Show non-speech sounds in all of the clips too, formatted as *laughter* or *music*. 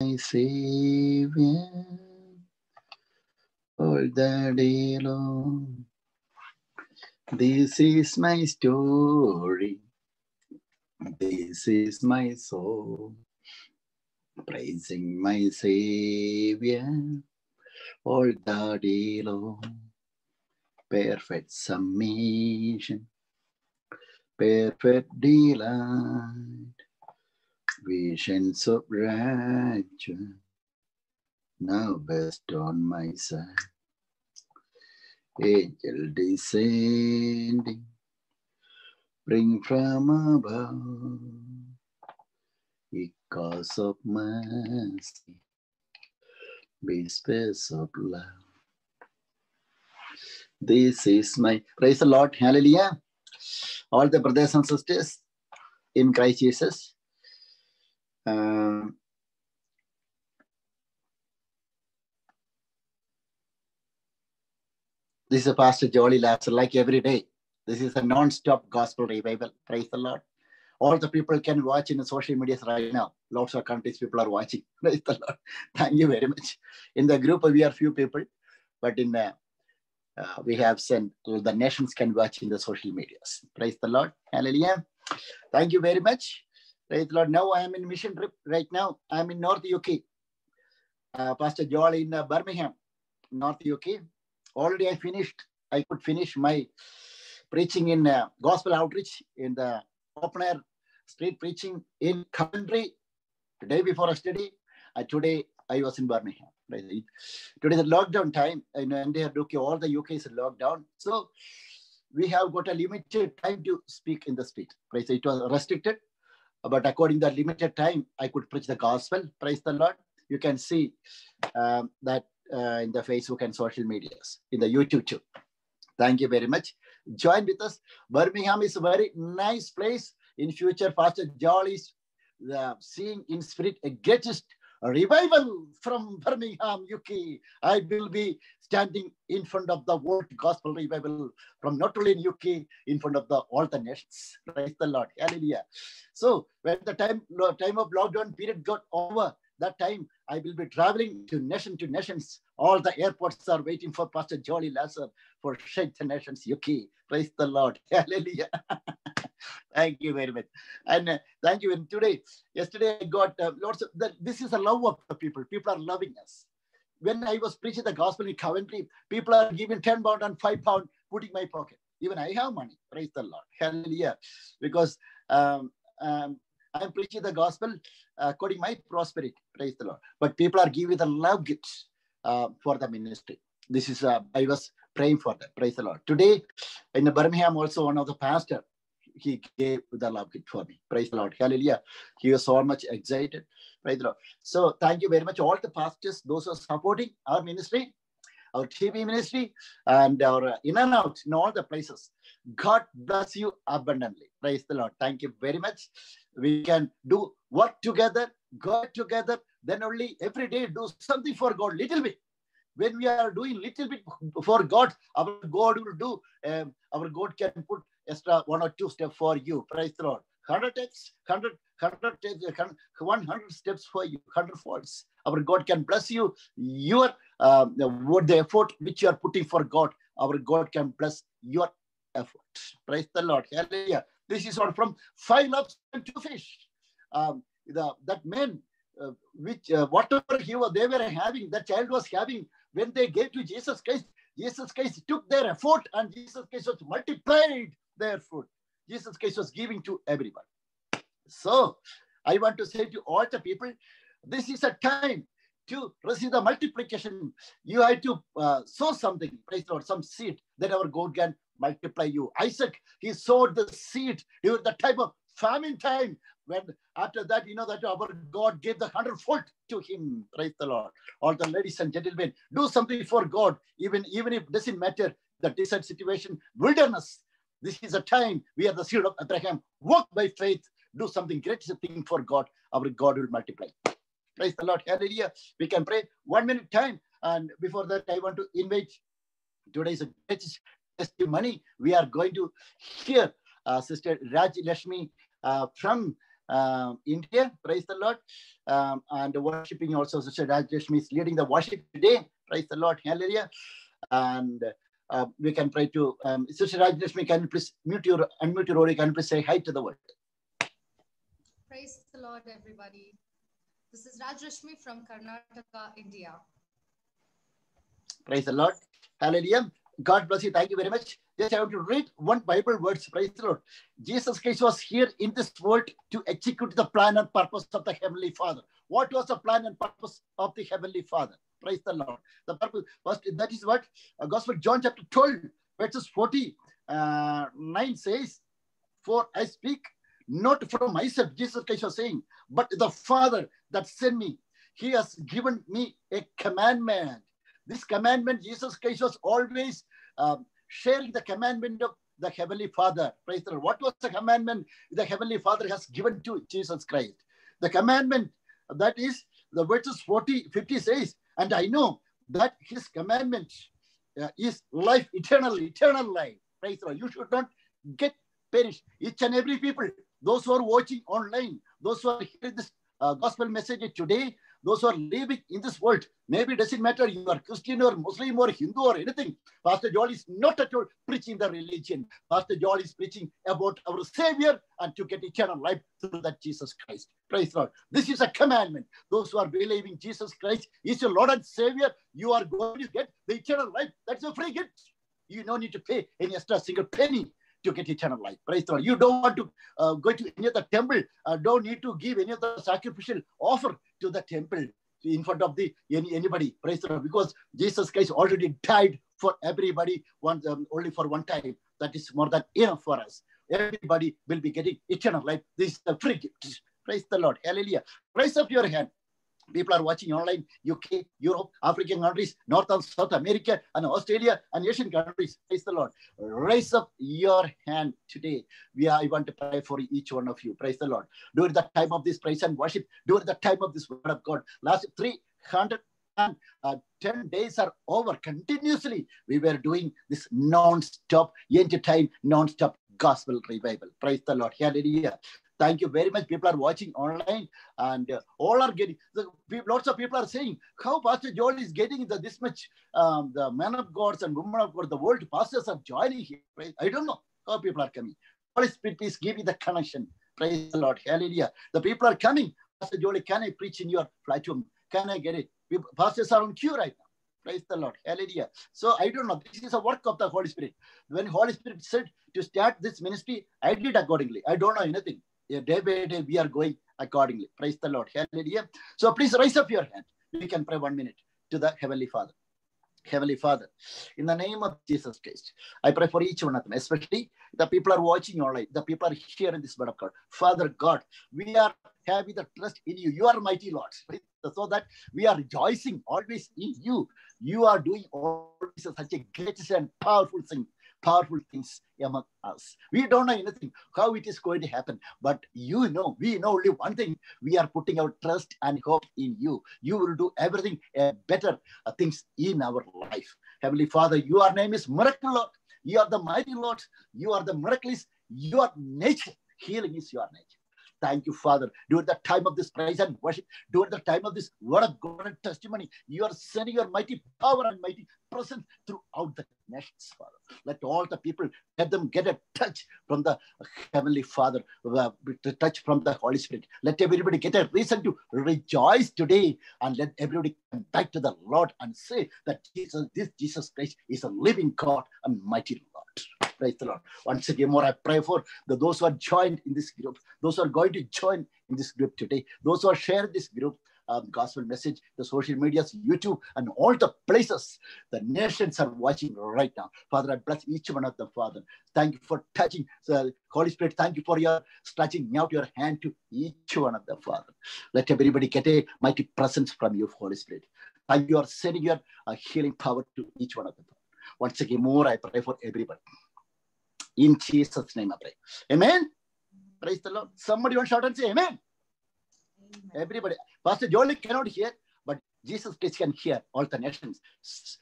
my Savior all the day long. This is my story. This is my soul. Praising my Savior all the day long. Perfect submission, perfect delight, visions of rapture now best on my side. Angel descending, bring from above, because of mercy, be space of love. This is my praise the Lord, hallelujah. All the brothers and sisters in Christ Jesus. Um, This is a Pastor Jolly Lazar, like every day. This is a non-stop gospel revival. Praise the Lord. All the people can watch in the social media right now. Lots of countries people are watching. *laughs* Praise the Lord. Thank you very much. In the group, we are few people, but in the uh, we have sent the nations can watch in the social medias. Praise the Lord. Hallelujah. Thank you very much. Praise Lord. Now I am in mission trip right now. I am in North UK. Uh, Pastor Joel in uh, Birmingham, North UK already I finished. I could finish my preaching in uh, gospel outreach in the open air street preaching in Coventry the day before yesterday. Uh, today I was in Birmingham. Today the lockdown time in India, UK, all the UK is lockdown. So we have got a limited time to speak in the street. It was restricted, but according to the limited time, I could preach the gospel. Praise the Lord. You can see um, that uh, in the Facebook and social medias, in the YouTube too. Thank you very much. Join with us. Birmingham is a very nice place. In future, Pastor Joel is uh, seeing in spirit a greatest revival from Birmingham, UK. I will be standing in front of the world gospel revival from not only in UK, in front of the all the nations. Praise the Lord. Hallelujah. So when the time, time of lockdown period got over, that time I will be traveling to nation to nations. All the airports are waiting for Pastor Jolly Lazar for Shake the Nations UK. Praise the Lord. *laughs* Hallelujah. *laughs* thank you very much. And uh, thank you. And today, yesterday I got uh, lots of, the, this is a love of the people. People are loving us. When I was preaching the gospel in Coventry, people are giving 10 pound and 5 pound, putting my pocket. Even I have money. Praise the Lord. Hallelujah. Because um, um, I'm preaching the gospel according my prosperity. Praise the Lord. But people are giving the love gifts uh, for the ministry. This is uh, I was praying for that. Praise the Lord. Today in Birmingham, also one of the pastor he gave the love gift for me. Praise the Lord. Hallelujah. He was so much excited. Praise the Lord. So thank you very much, all the pastors, those who are supporting our ministry, our TV ministry, and our in and out in all the places. God bless you abundantly. Praise the Lord. Thank you very much. We can do work together, go together, then only every day do something for God, little bit. When we are doing little bit for God, our God will do, um, our God can put extra one or two steps for you. Praise the Lord. 100 steps, 100, 100 steps, 100 steps for you, 100 folds. Our God can bless you. Your um, what the effort which you are putting for God, our God can bless your effort. Praise the Lord. Hallelujah. This is all from five loaves and two fish. Um, the, that man, uh, which uh, whatever he was, they were having, that child was having, when they gave to Jesus Christ, Jesus Christ took their effort and Jesus Christ was multiplied their food. Jesus Christ was giving to everyone. So I want to say to all the people, this is a time to receive the multiplication. You have to uh, sow something, praise Lord, some seed that our God can multiply you. Isaac, he sowed the seed during the time of famine time. When after that, you know that our God gave the hundredfold to him. Praise the Lord. All the ladies and gentlemen, do something for God, even, even if it doesn't matter the desert situation, wilderness. This is a time we are the seed of Abraham. Walk by faith, do something great thing for God. Our God will multiply. Praise the Lord. Hallelujah. We can pray one minute time. And before that, I want to invite today's greatest testimony. We are going to hear uh, Sister Raj Lashmi uh, from um, India. Praise the Lord. Um, and worshiping also, Sister Rajashmi is leading the worship today. Praise the Lord. Hallelujah. And uh, we can pray to um, Sister Rajashmi. Can you please mute your unmute your audio? Can you please say hi to the world? Praise the Lord, everybody. This is Rajrashmi from Karnataka, India. Praise the Lord. Hallelujah. God bless you. Thank you very much. Just I want to read one Bible words. Praise the Lord. Jesus Christ was here in this world to execute the plan and purpose of the Heavenly Father. What was the plan and purpose of the Heavenly Father? Praise the Lord. The purpose was that is what uh, Gospel John chapter 12, verses 49 uh, says, For I speak not from myself, Jesus Christ was saying, but the Father that sent me. He has given me a commandment. This commandment, Jesus Christ was always um, sharing the commandment of the Heavenly Father. Praise the Lord. What was the commandment the Heavenly Father has given to Jesus Christ? The commandment that is the verses 40, 50 says, and I know that his commandment uh, is life, eternal, eternal life. Praise the Lord. You should not get perished. Each and every people, those who are watching online, those who are hearing this uh, gospel message today, those who are living in this world, maybe it doesn't matter you are Christian or Muslim or Hindu or anything. Pastor Joel is not at all preaching the religion. Pastor Joel is preaching about our Savior and to get eternal life through that Jesus Christ. Praise Lord. This is a commandment. Those who are believing Jesus Christ is your Lord and Savior, you are going to get the eternal life. That's a free gift. You don't need to pay any extra single penny to get eternal life. Praise the Lord. You don't want to uh, go to any other temple, uh, don't need to give any other sacrificial offer to the temple in front of the any, anybody. Praise the Lord. Because Jesus Christ already died for everybody one, um, only for one time. That is more than enough for us. Everybody will be getting eternal life. This is a free gift. Praise the Lord. Hallelujah. Raise up your hand. People are watching online, UK, Europe, African countries, North and South America, and Australia, and Asian countries. Praise the Lord. Raise up your hand today. We are, I want to pray for each one of you. Praise the Lord. During the time of this praise and worship, during the time of this word of God, last 300 and uh, 10 days are over continuously we were doing this non-stop entertain non-stop gospel revival praise the lord hallelujah thank you very much. People are watching online and uh, all are getting the, lots of people are saying how pastor joel is getting the, this much um, the men of gods and women of god the world pastors are joining here. Right? i don't know how people are coming. Holy spirit please give me the connection. Praise the lord. Hallelujah. The people are coming. Pastor joel can i preach in your platform? Can i get it? Pastors are on queue right now. Praise the lord. Hallelujah. So i don't know. This is a work of the holy spirit. When holy spirit said to start this ministry i did accordingly. I don't know anything day by day we are going accordingly. Praise the Lord. Hallelujah. So please raise up your hand. We can pray one minute to the Heavenly Father. Heavenly Father, in the name of Jesus Christ, I pray for each one of them, especially the people are watching online, the people are hearing this word of God. Father God, we are having the trust in you. You are mighty Lord, so that we are rejoicing always in you. You are doing always such a great and powerful thing powerful things among us. We don't know anything, how it is going to happen, but you know, we know only one thing. We are putting our trust and hope in you. You will do everything uh, better uh, things in our life. Heavenly Father, your name is Miracle Lord. You are the mighty Lord. You are the miraculous. Your nature. Healing is your nature. Thank you, Father. During the time of this praise and worship, during the time of this word of God and testimony, you are sending your mighty power and mighty presence throughout the nations, Father. Let all the people, let them get a touch from the Heavenly Father, uh, touch from the Holy Spirit. Let everybody get a reason to rejoice today and let everybody come back to the Lord and say that Jesus, this Jesus Christ is a living God and mighty Lord. Praise the Lord. Once again, more I pray for the, those who are joined in this group, those who are going to join in this group today, those who are sharing this group, um, gospel message, the social medias, YouTube, and all the places the nations are watching right now. Father, I bless each one of them, Father. Thank you for touching, the Holy Spirit. Thank you for your stretching out your hand to each one of them, Father. Let everybody get a mighty presence from you, Holy Spirit. Thank you for sending your uh, healing power to each one of them. Once again, more I pray for everybody. In Jesus' name I pray. Amen. Praise the Lord. Somebody want to shout and say amen. Amen. Everybody. Pastor Jolly cannot hear, but Jesus Christ can hear all the nations.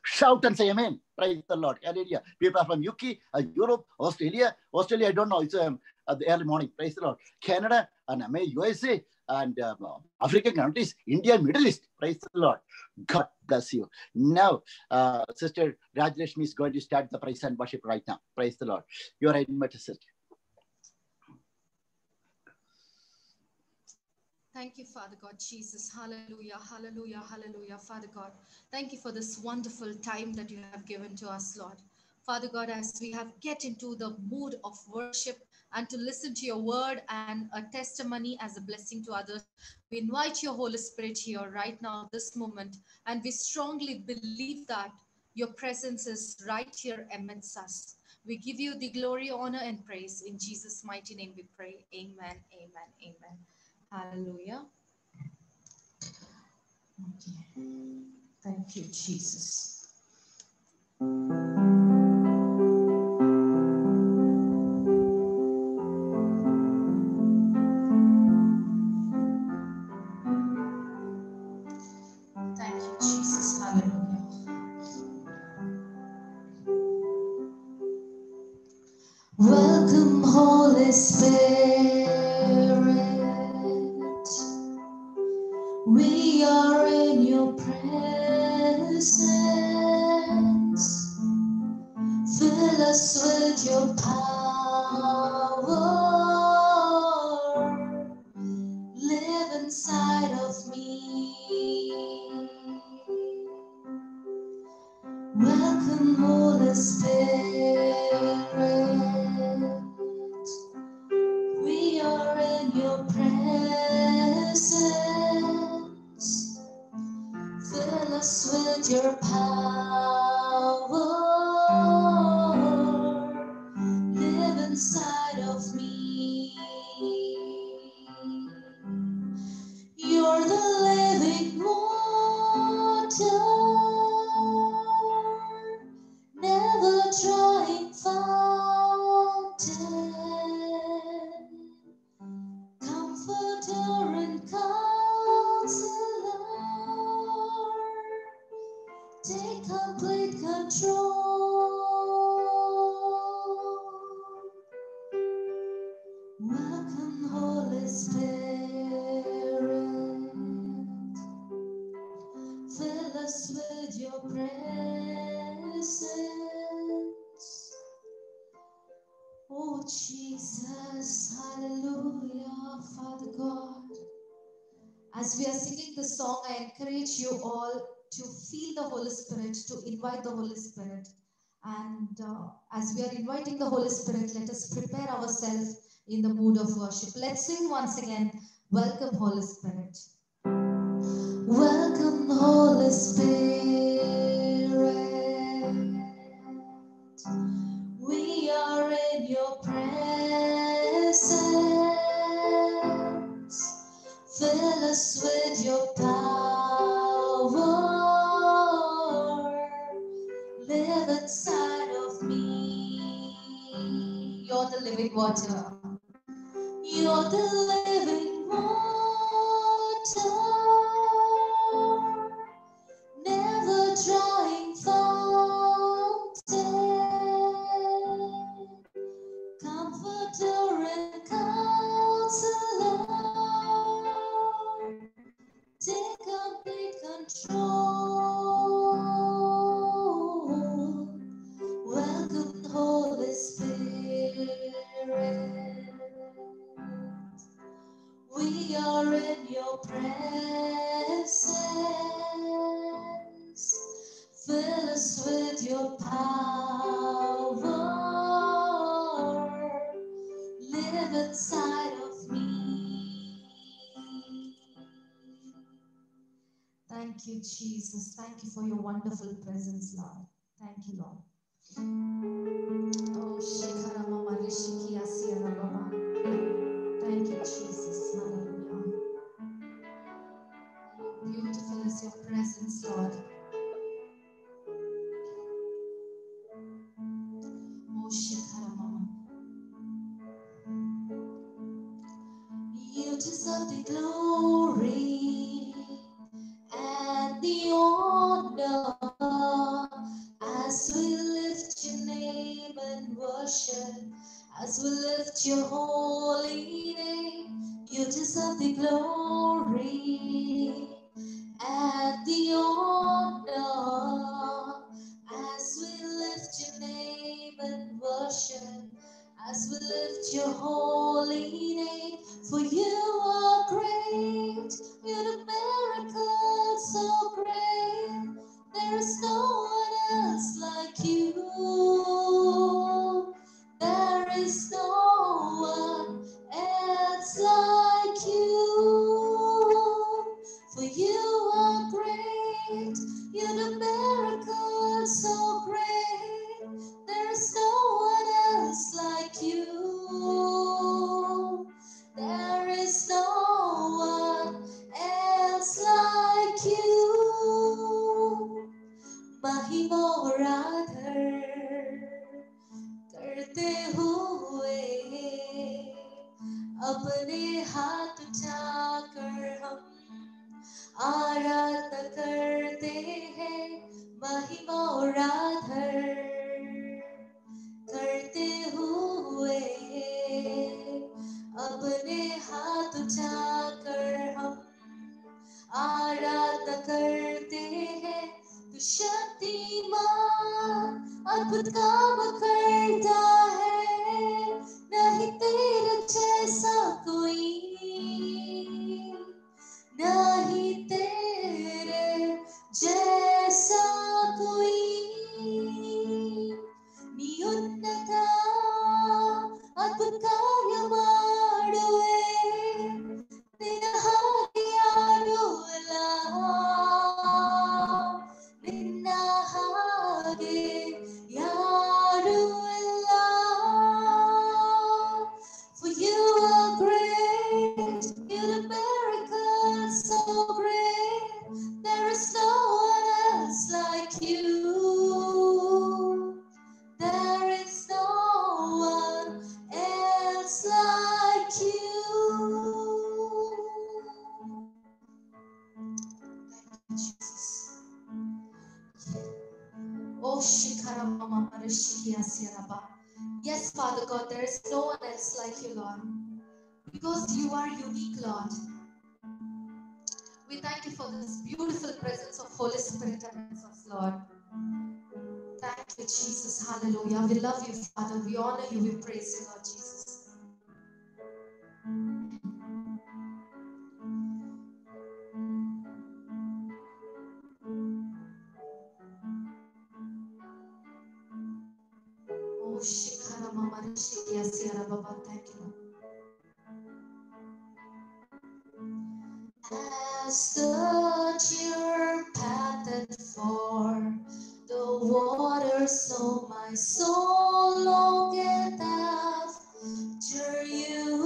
Shout and say amen. Praise the Lord. Hallelujah. People are from UK, uh, Europe, Australia. Australia, I don't know. It's um, at the early morning. Praise the Lord. Canada and USA and um, African countries, India, Middle East. Praise the Lord. God bless you. Now, uh, Sister Rajlashmi is going to start the praise and worship right now. Praise the Lord. You are invited, sister. Thank you, Father God, Jesus. Hallelujah, hallelujah, hallelujah, Father God. Thank you for this wonderful time that you have given to us, Lord. Father God, as we have get into the mood of worship and to listen to your word and a testimony as a blessing to others, we invite your Holy Spirit here right now, this moment, and we strongly believe that your presence is right here amidst us. We give you the glory, honor, and praise. In Jesus' mighty name we pray. Amen, amen, amen. Hallelujah. Okay. Thank you, Jesus. Welcome, Holy Spirit. Welcome, Holy Spirit. We are in your presence. Fill us with your power. Live inside of me. You're the living water. Thank you, Jesus. Thank you for your wonderful presence, Lord. Thank you, Lord. Oh. Thank you, Jesus. Your presence, Lord. to Jesus. Hallelujah. We love you, Father. We honor you. We praise you, Lord Jesus. Oh, Thank you, As the deer panted for the water, so my soul longeth after you.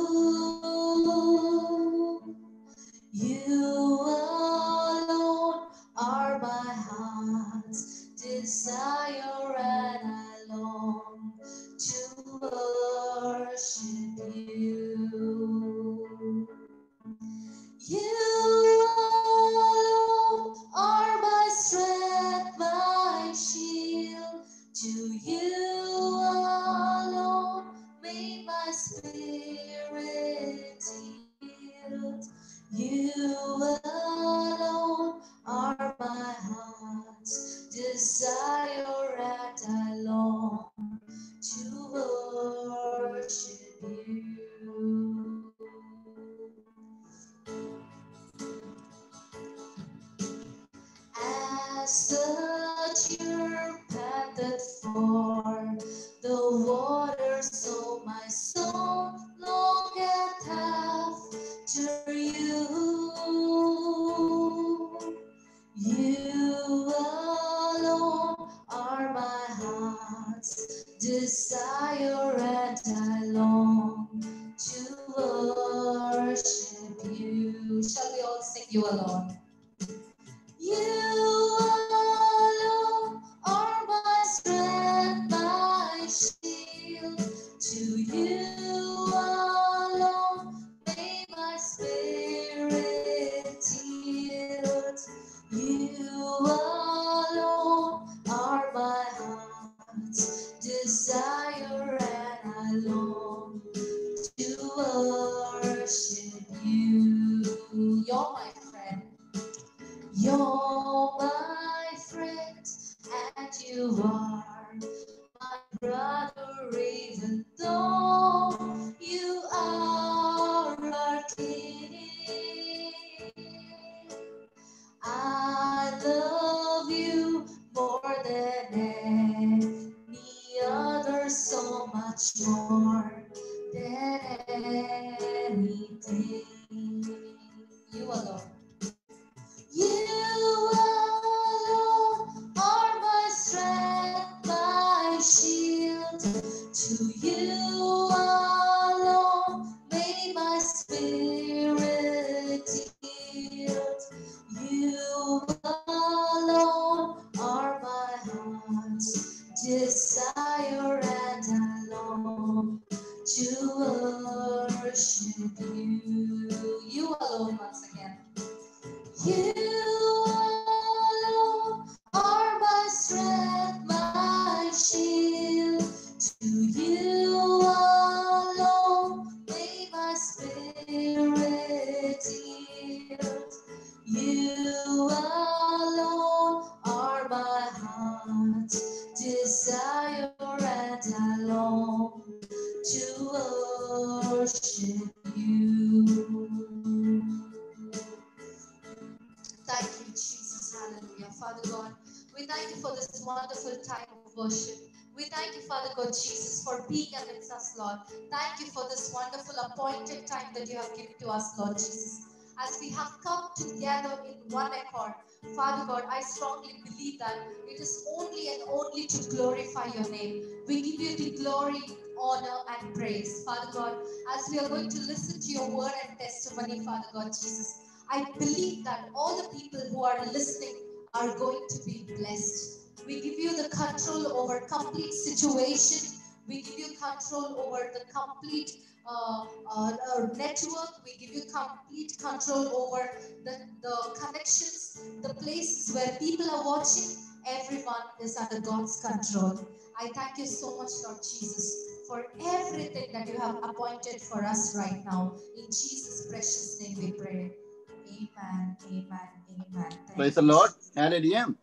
Appointed time that you have given to us, Lord Jesus. As we have come together in one accord, Father God, I strongly believe that it is only and only to glorify your name. We give you the glory, honor, and praise, Father God, as we are going to listen to your word and testimony, Father God, Jesus. I believe that all the people who are listening are going to be blessed. We give you the control over complete situation. We give you control over the complete uh, uh, uh, network. We give you complete control over the, the connections, the places where people are watching. Everyone is under God's control. I thank you so much, Lord Jesus, for everything that you have appointed for us right now. In Jesus' precious name we pray. Amen, amen, amen. Thank Praise you, the Lord. Hallelujah.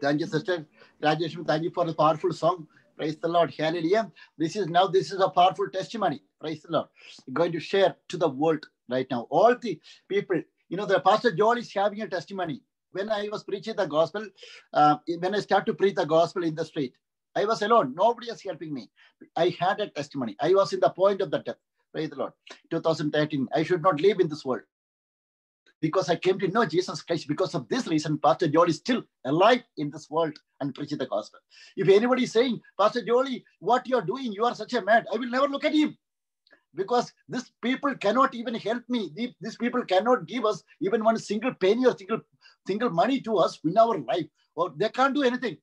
Thank you, Sister Rajeshmi. Thank you for the powerful song. Praise the Lord. Hallelujah. This is now, this is a powerful testimony. Praise the Lord. Going to share to the world right now. All the people, you know, the Pastor Joel is having a testimony. When I was preaching the gospel, uh, when I start to preach the gospel in the street, I was alone. Nobody is helping me. I had a testimony. I was in the point of the death. Praise the Lord. 2013. I should not live in this world because I came to know Jesus Christ. Because of this reason, Pastor Joel is still alive in this world and preaching the gospel. If anybody is saying, Pastor Jolly, what you are doing, you are such a man, I will never look at him. Because these people cannot even help me. These people cannot give us even one single penny or single single money to us in our life. Or they can't do anything.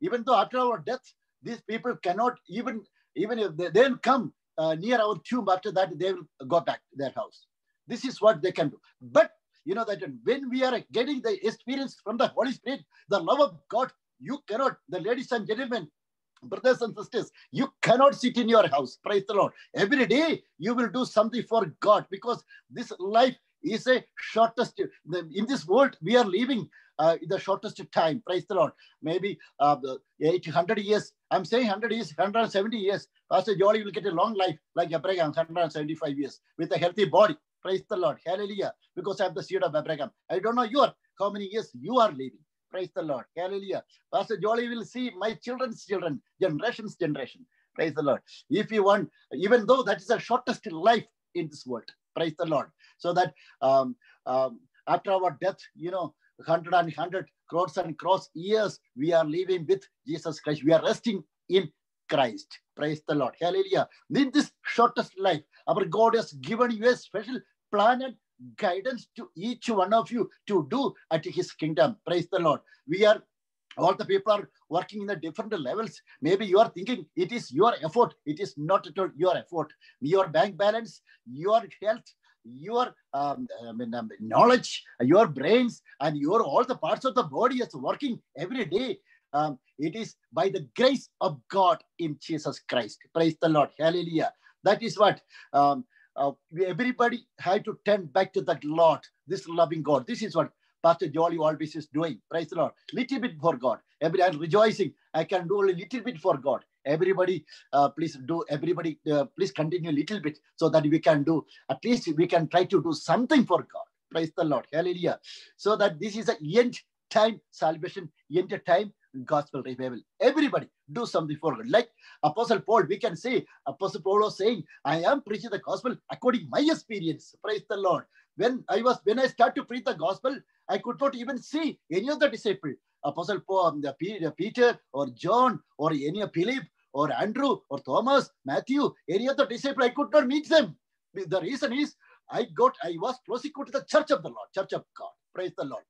Even though after our death, these people cannot even, even if they, they'll come uh, near our tomb after that, they will go back to their house. This is what they can do. But you know that when we are getting the experience from the Holy Spirit, the love of God, you cannot, the ladies and gentlemen, brothers and sisters, you cannot sit in your house. Praise the Lord. Every day you will do something for God because this life is a shortest, in this world we are living uh, the shortest time. Praise the Lord. Maybe uh, 800 years. I'm saying 100 years, 170 years. Pastor Jolly will get a long life like Abraham, 175 years with a healthy body. Praise the Lord. Hallelujah. Because I have the seed of Abraham. I don't know your how many years you are living. Praise the Lord. Hallelujah. Pastor Jolly will see my children's children, generation's generation. Praise the Lord. If you want, even though that is the shortest life in this world. Praise the Lord. So that um, um, after our death, you know, 100 and 100 crores and crores years, we are living with Jesus Christ. We are resting in Christ. Praise the Lord. Hallelujah. In this shortest life, our God has given you a special plan and guidance to each one of you to do at his kingdom. Praise the Lord. We are all the people are working in the different levels. Maybe you are thinking it is your effort. It is not at all your effort. Your bank balance, your health, your um, I mean, um, knowledge, your brains, and your all the parts of the body is working every day. Um, it is by the grace of God in Jesus Christ. Praise the Lord. Hallelujah. That is what um, uh, everybody had to turn back to that Lord, this loving God. This is what Pastor Jolly always is doing. Praise the Lord. Little bit for God. Every I'm rejoicing. I can do a little bit for God. Everybody, uh, please do. Everybody, uh, please continue a little bit so that we can do. At least we can try to do something for God. Praise the Lord. Hallelujah. So that this is a end time salvation, end time gospel revival. Everybody do something for God. Like Apostle Paul, we can say, Apostle Paul was saying, I am preaching the gospel according to my experience. Praise the Lord. When I was when I start to preach the gospel, I could not even see any of the disciple, Apostle Paul, um, the Peter or John or any of Philip or Andrew or Thomas, Matthew, any of the disciple, I could not meet them. The reason is I got, I was to the church of the Lord, church of God. Praise the Lord.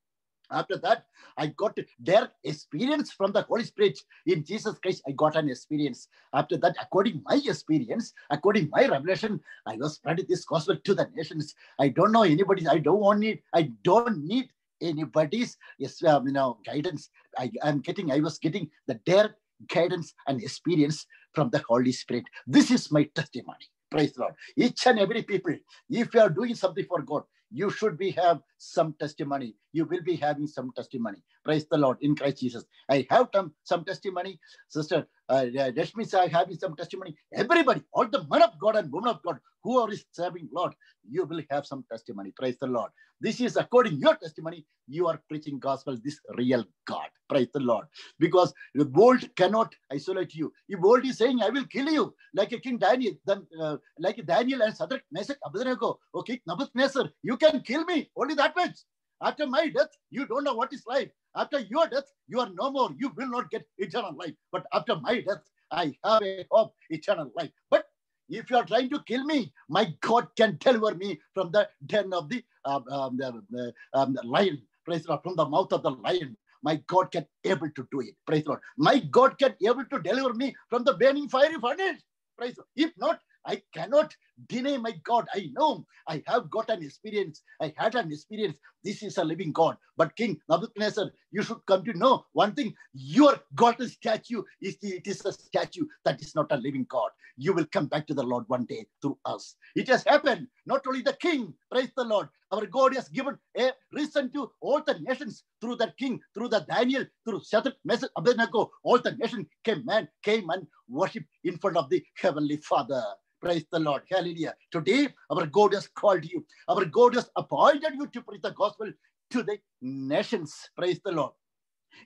After that, I got their experience from the Holy Spirit in Jesus Christ. I got an experience. After that, according my experience, according my revelation, I was spreading this gospel to the nations. I don't know anybody. I don't want it. I don't need anybody's yes, um, you know, guidance. I am getting. I was getting the their guidance and experience from the Holy Spirit. This is my testimony. Praise the Lord. Each and every people, if you are doing something for God, you should be have some testimony. You will be having some testimony. Praise the Lord in Christ Jesus. I have some, some testimony. Sister uh, Rashmi I having some testimony. Everybody, all the men of God and women of God who are serving Lord, you will have some testimony. Praise the Lord. This is according your testimony. You are preaching gospel, this real God. Praise the Lord. Because the world cannot isolate you. If world is saying, I will kill you, like a King Daniel, then uh, like Daniel and Shadrach, Meshach, Abednego, okay, Nebuchadnezzar, you can kill me. Only that much. After my death, you don't know what is life. After your death, you are no more. You will not get eternal life. But after my death, I have a hope, eternal life. But if you are trying to kill me, my God can deliver me from the den of the, um, um, the, um, the lion. Praise Lord, from the mouth of the lion. My God can able to do it. Praise Lord. My God can able to deliver me from the burning fiery furnace. Praise Lord. If not, I cannot deny my God. I know I have got an experience. I had an experience. This is a living God. But King Nebuchadnezzar, you should come to know one thing. Your golden statue is the, it is a statue that is not a living God. You will come back to the Lord one day through us. It has happened. Not only the king, praise the Lord. Our God has given a reason to all the nations through the king, through the Daniel, through Shadrach, Meshach, Abednego. All the nation came, man, came and worship in front of the heavenly Father. Praise the Lord. Hallelujah. Today, our God has called you. Our God has appointed you to preach the gospel to the nations. Praise the Lord.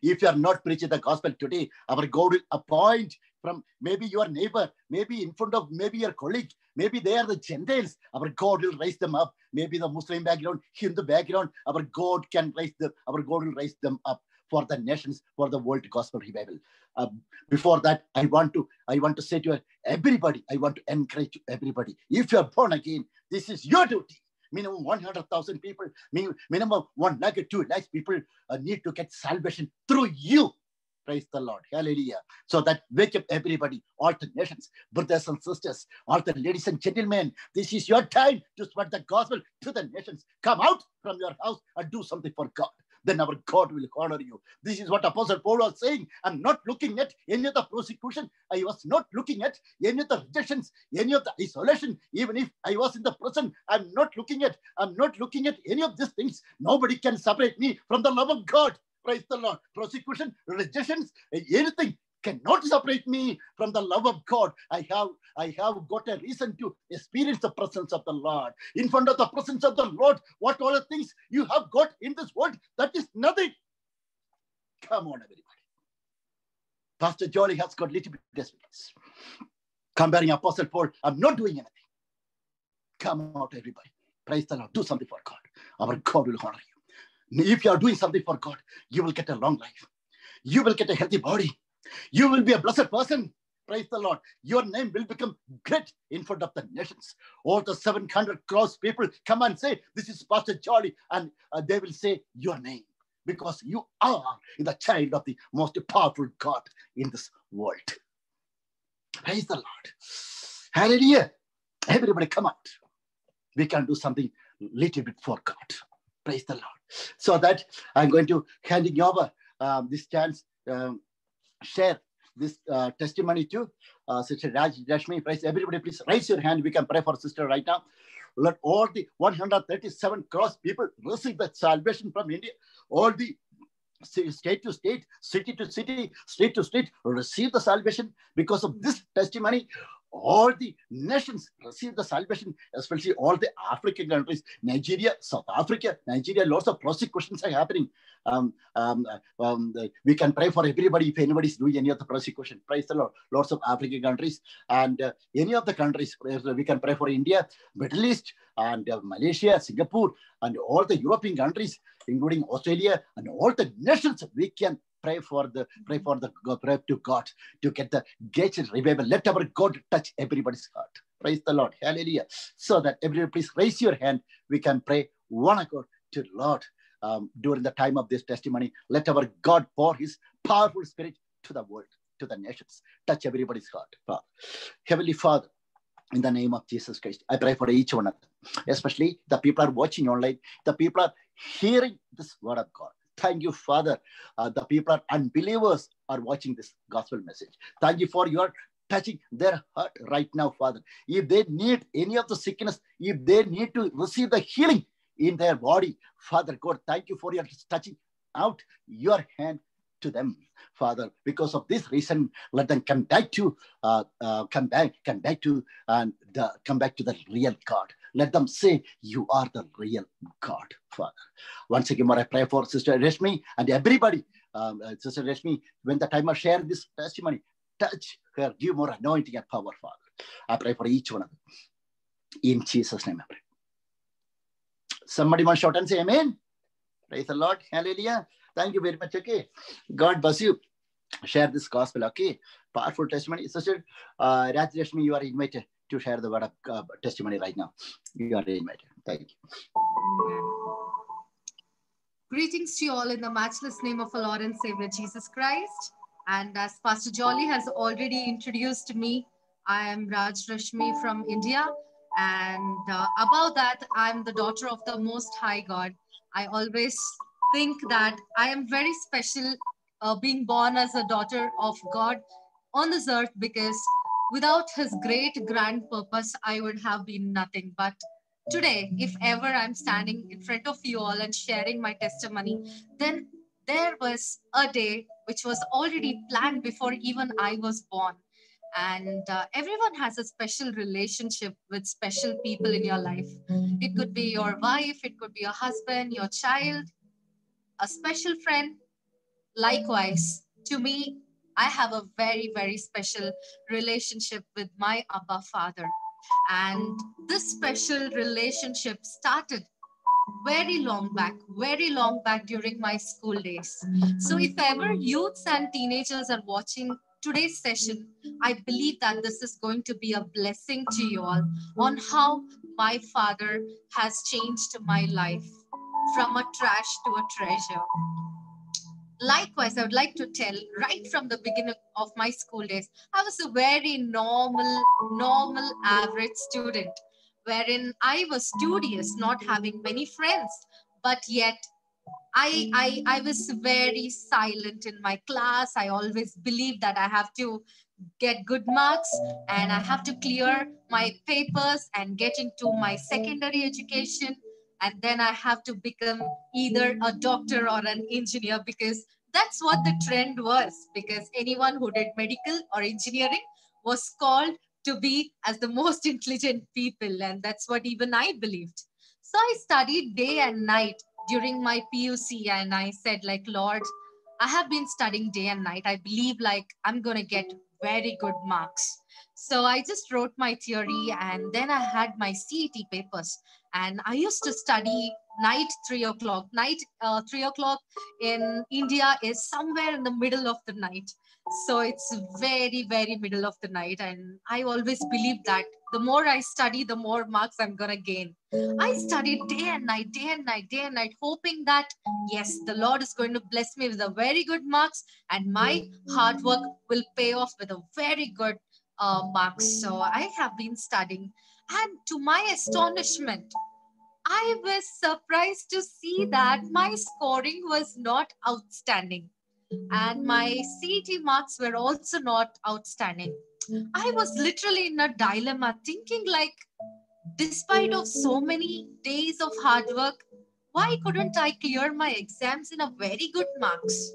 If you are not preaching the gospel today, our God will appoint from maybe your neighbor, maybe in front of maybe your colleague, maybe they are the Gentiles. Our God will raise them up. Maybe the Muslim background, Hindu background, our God can raise them, our God will raise them up for the nations, for the world gospel revival. Uh, before that, I want to I want to say to everybody, I want to encourage everybody. If you are born again, this is your duty. Minimum 100,000 people, minimum 1 lakh, 2 lakhs people uh, need to get salvation through you. Praise the Lord. Hallelujah. So that wake up everybody, all the nations, brothers and sisters, all the ladies and gentlemen. This is your time to spread the gospel to the nations. Come out from your house and do something for God then our God will honor you. This is what Apostle Paul was saying. I'm not looking at any of the prosecution. I was not looking at any of the rejections, any of the isolation. Even if I was in the prison, I'm not looking at, I'm not looking at any of these things. Nobody can separate me from the love of God. Praise the Lord. Prosecution, rejections, anything cannot separate me from the love of God. I have, I have got a reason to experience the presence of the Lord. In front of the presence of the Lord, what all the things you have got in this world, that is nothing. Come on, everybody. Pastor Jolly has got little bit of experience. Comparing Apostle Paul, I'm not doing anything. Come out, everybody. Praise the Lord. Do something for God. Our God will honor you. If you are doing something for God, you will get a long life. You will get a healthy body. You will be a blessed person. Praise the Lord. Your name will become great in front of the nations. All the 700 crores people come and say, This is Pastor Jolly. And uh, they will say your name because you are the child of the most powerful God in this world. Praise the Lord. Hallelujah. Everybody come out. We can do something little bit for God. Praise the Lord. So that I'm going to handing over um, this chance um, share this uh, testimony to uh, Sister Raj Rashmi. Please, everybody, please raise your hand. We can pray for sister right now. Let all the 137 crores people receive the salvation from India. All the state to state, city to city, state to state receive the salvation because of this testimony all the nations receive the salvation, especially all the African countries, Nigeria, South Africa, Nigeria, lots of prosecutions are happening. Um, um, um, we can pray for everybody if anybody is doing any of the prosecution. Praise the Lord. Lots of African countries and uh, any of the countries, we can pray for India, Middle East, and uh, Malaysia, Singapore, and all the European countries, including Australia, and all the nations. We can pray for the pray for the pray to God to get the get revival. Let our God touch everybody's heart. Praise the Lord. Hallelujah. So that everybody please raise your hand. We can pray one accord to the Lord um, during the time of this testimony. Let our God pour his powerful spirit to the world, to the nations. Touch everybody's heart. Father. Heavenly Father, in the name of Jesus Christ, I pray for each one of them, especially the people are watching online, the people are hearing this word of God. Thank you, Father. Uh, the people are unbelievers are watching this gospel message. Thank you for your touching their heart right now, Father. If they need any of the sickness, if they need to receive the healing in their body, Father God, thank you for your touching out your hand to them, Father. Because of this reason, let them come back to uh, uh, come back, come back to and the, come back to the real God. Let them say, You are the real God, Father. Once again, I pray for Sister Reshmi and everybody. Um, uh, Sister Reshmi, when the time I share this testimony, touch her, give more anointing and power, Father. I pray for each one of them. In Jesus' name, I pray. Somebody want to shout and say amen. Praise the Lord. Hallelujah. Thank you very much. Okay. God bless you. Share this gospel. Okay. Powerful testimony. Sister uh, Raj you are invited to share the word of uh, testimony right now. You are invited. Thank you. Greetings to you all in the matchless name of our Lord and Savior Jesus Christ. And as Pastor Jolly has already introduced me, I am Raj Rashmi from India. And uh, above that, I'm the daughter of the Most High God. I always think that I am very special uh, being born as a daughter of God on this earth because without his great grand purpose, I would have been nothing. But today, if ever I'm standing in front of you all and sharing my testimony, then there was a day which was already planned before even I was born. And uh, everyone has a special relationship with special people in your life. It could be your wife, it could be your husband, your child, a special friend. Likewise, to me, I have a very, very special relationship with my Abba Father. And this special relationship started very long back, very long back during my school days. So, if ever youths and teenagers are watching today's session, I believe that this is going to be a blessing to you all on how my father has changed my life from a trash to a treasure. Likewise, I would like to tell right from the beginning of my school days, I was a very normal, normal, average student, wherein I was studious, not having many friends, but yet I, I, I was very silent in my class. I always believed that I have to get good marks and I have to clear my papers and get into my secondary education and then I have to become either a doctor or an engineer because that's what the trend was. Because anyone who did medical or engineering was called to be as the most *laughs* intelligent people, and that's what even I believed. So I studied day and night during my PUC, and I said, like, Lord, I have been studying day and night. I believe like I'm gonna get very good marks. So I just wrote my theory and then I had my CET papers and I used to study night three o'clock. Night uh, three o'clock in India is somewhere in the middle of the night. So it's very, very middle of the night. And I always believe that the more I study, the more marks I'm going to gain. I studied day and night, day and night, day and night, hoping that, yes, the Lord is going to bless me with a very good marks and my hard work will pay off with a very good uh, marks. So I have been studying. And to my astonishment, I was surprised to see that my scoring was not outstanding and my CET marks were also not outstanding. I was literally in a dilemma thinking like, despite of so many days of hard work, why couldn't I clear my exams in a very good marks?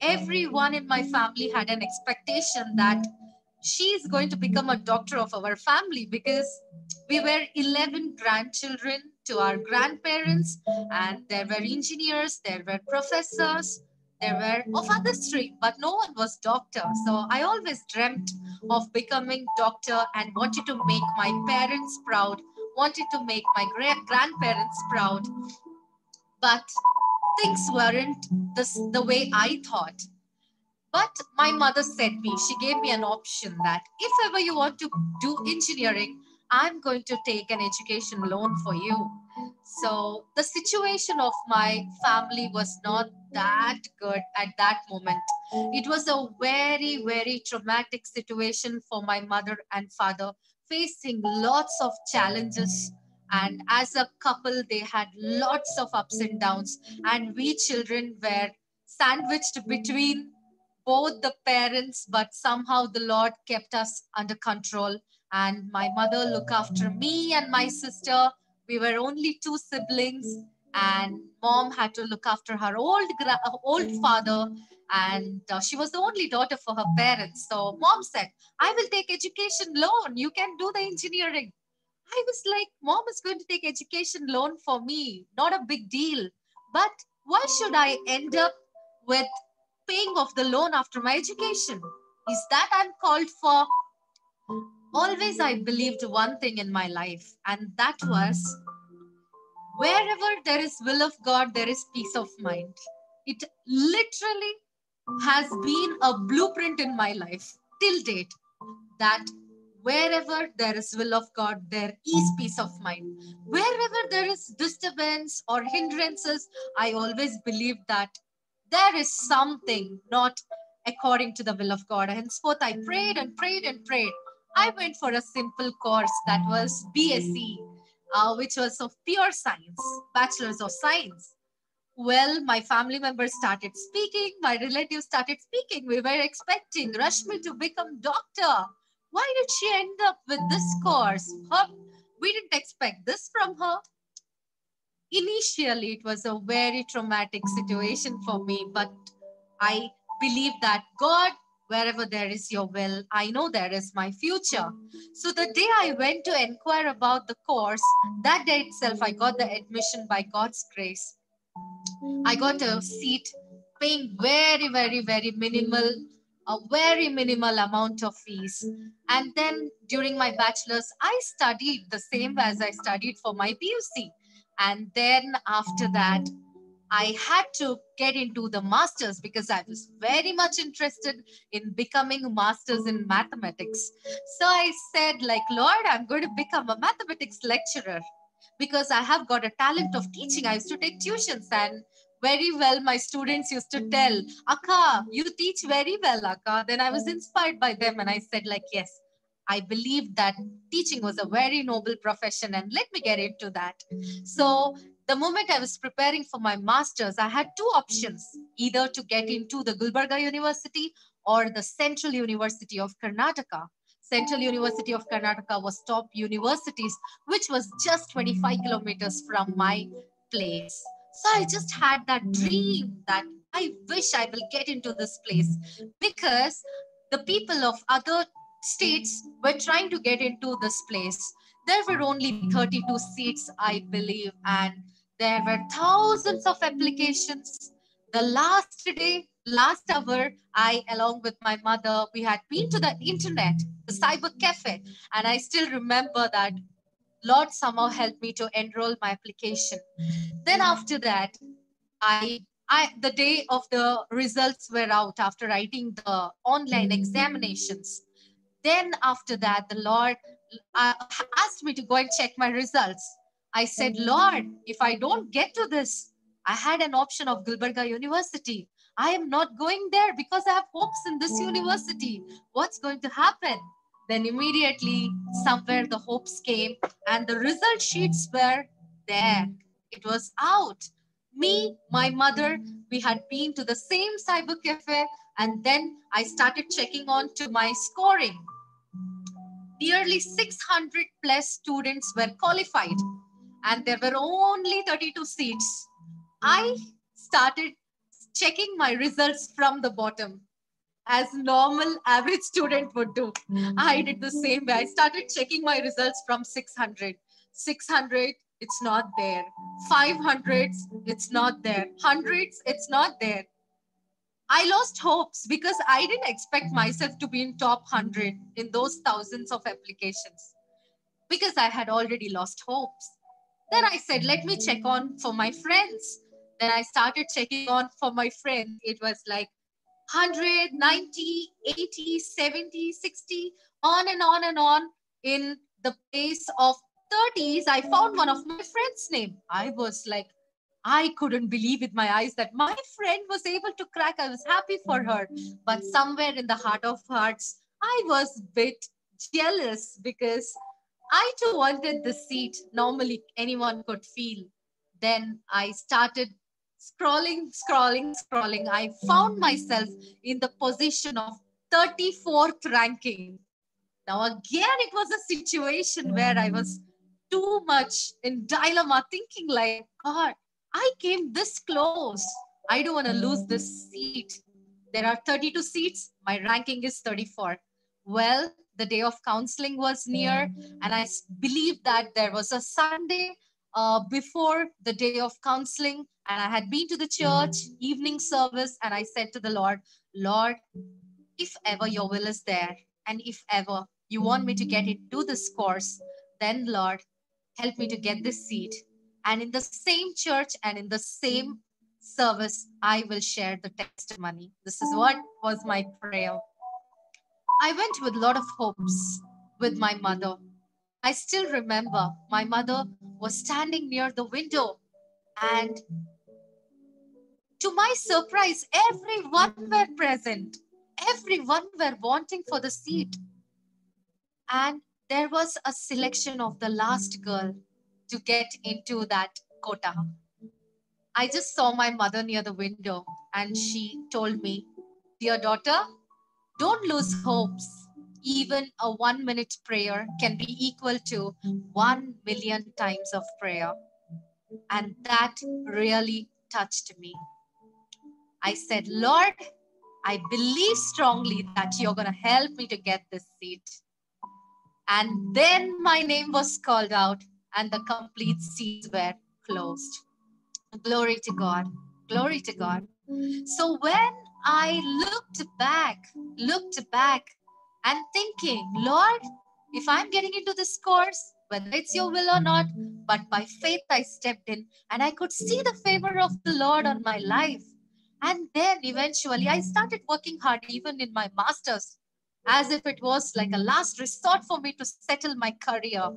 Everyone in my family had an expectation that she is going to become a doctor of our family because we were 11 grandchildren to our grandparents and there were engineers, there were professors, there were of other stream, but no one was doctor. So I always dreamt of becoming doctor and wanted to make my parents proud, wanted to make my grandparents proud. But things weren't this, the way I thought. But my mother said me, she gave me an option that if ever you want to do engineering, I'm going to take an education loan for you. So the situation of my family was not that good at that moment. It was a very, very traumatic situation for my mother and father, facing lots of challenges. And as a couple, they had lots of ups and downs. And we children were sandwiched between both the parents, but somehow the Lord kept us under control. And my mother looked after me and my sister. We were only two siblings, and mom had to look after her old old father. And uh, she was the only daughter for her parents. So mom said, "I will take education loan. You can do the engineering." I was like, "Mom is going to take education loan for me. Not a big deal. But why should I end up with paying off the loan after my education. Is that I'm called for? Always I believed one thing in my life, and that was wherever there is will of God, there is peace of mind. It literally has been a blueprint in my life till date that wherever there is will of God, there is peace of mind. Wherever there is disturbance or hindrances, I always believe that there is something not according to the will of God. Henceforth, I prayed and prayed and prayed. I went for a simple course that was BSc, uh, which was of pure science, bachelor's of science. Well, my family members started speaking, my relatives started speaking. We were expecting Rashmi to become doctor. Why did she end up with this course? Her, we didn't expect this from her initially it was a very traumatic situation for me but i believe that god wherever there is your will i know there is my future. So the day i went to inquire about the course that day itself i got the admission by god's grace. I got a seat paying very very very minimal a very minimal amount of fees. And then during my bachelor's i studied the same as i studied for my puc and then after that, I had to get into the masters because I was very much interested in becoming masters in mathematics. So I said, like, Lord, I'm going to become a mathematics lecturer because I have got a talent of teaching. I used to take tuitions and very well my students used to tell, Akka, you teach very well, Akka. Then I was inspired by them and I said, like, yes, I believed that teaching was a very noble profession and let me get into that. So the moment I was preparing for my master's, I had two options, either to get into the Gulbarga University or the Central University of Karnataka. Central University of Karnataka was top universities, which was just 25 kilometers from my place. So I just had that dream that I wish I will get into this place because the people of other states were trying to get into this place. There were only 32 seats, I believe, and there were thousands of applications. The last day, last hour, I, along with my mother, we had been to the internet, the cyber cafe, and I still remember that Lord somehow helped me to enroll my application. Then after that, I I, the day of the results were out after writing the online examinations. Then after that, the Lord uh, asked me to go and check my results. I said, Lord, if I don't get to this, I had an option of Gulbarga University. I am not going there because I have hopes in this university. What's going to happen? Then immediately, somewhere the hopes came and the result sheets were there. It was out. Me, my mother, we had been to the same cyber cafe and then I started checking on to my scoring nearly 600 plus students were qualified and there were only 32 seats. I started checking my results from the bottom as normal average student would do. I mm-hmm. did the same way. I started checking my results from 600. 600, it's not there. 500s, it's not there. Hundreds, it's not there. I lost hopes because I didn't expect myself to be in top 100 in those thousands of applications because I had already lost hopes. Then I said, let me check on for my friends. Then I started checking on for my friends. It was like 100, 90, 80, 70, 60, on and on and on. In the place of 30s, I found one of my friends' name. I was like, I couldn't believe with my eyes that my friend was able to crack. I was happy for her. But somewhere in the heart of hearts, I was a bit jealous because I too wanted the seat normally anyone could feel. Then I started scrolling, scrolling, scrolling. I found myself in the position of 34th ranking. Now, again, it was a situation where I was too much in dilemma, thinking like, God, I came this close. I don't want to lose this seat. There are 32 seats. My ranking is 34. Well, the day of counseling was near, and I believe that there was a Sunday uh, before the day of counseling, and I had been to the church evening service, and I said to the Lord, Lord, if ever your will is there, and if ever you want me to get into this course, then Lord, help me to get this seat. And in the same church and in the same service, I will share the testimony. This is what was my prayer. I went with a lot of hopes with my mother. I still remember my mother was standing near the window and to my surprise, everyone were present. Everyone were wanting for the seat. And there was a selection of the last girl to get into that quota. I just saw my mother near the window and she told me, Dear daughter, don't lose hopes. Even a one minute prayer can be equal to one million times of prayer. And that really touched me. I said, Lord, I believe strongly that you're going to help me to get this seat. And then my name was called out and the complete seats were closed. Glory to God. Glory to God. So when I looked back, looked back and thinking, Lord, if I'm getting into this course, whether it's your will or not, but by faith I stepped in and I could see the favor of the Lord on my life. And then eventually I started working hard, even in my master's, as if it was like a last resort for me to settle my career.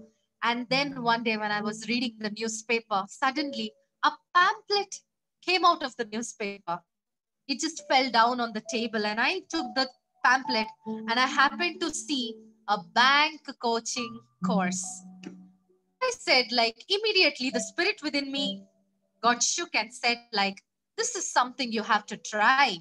And then one day when I was reading the newspaper, suddenly a pamphlet came out of the newspaper. It just fell down on the table, and I took the pamphlet and I happened to see a bank coaching course. I said, like, immediately the spirit within me got shook and said, like, this is something you have to try.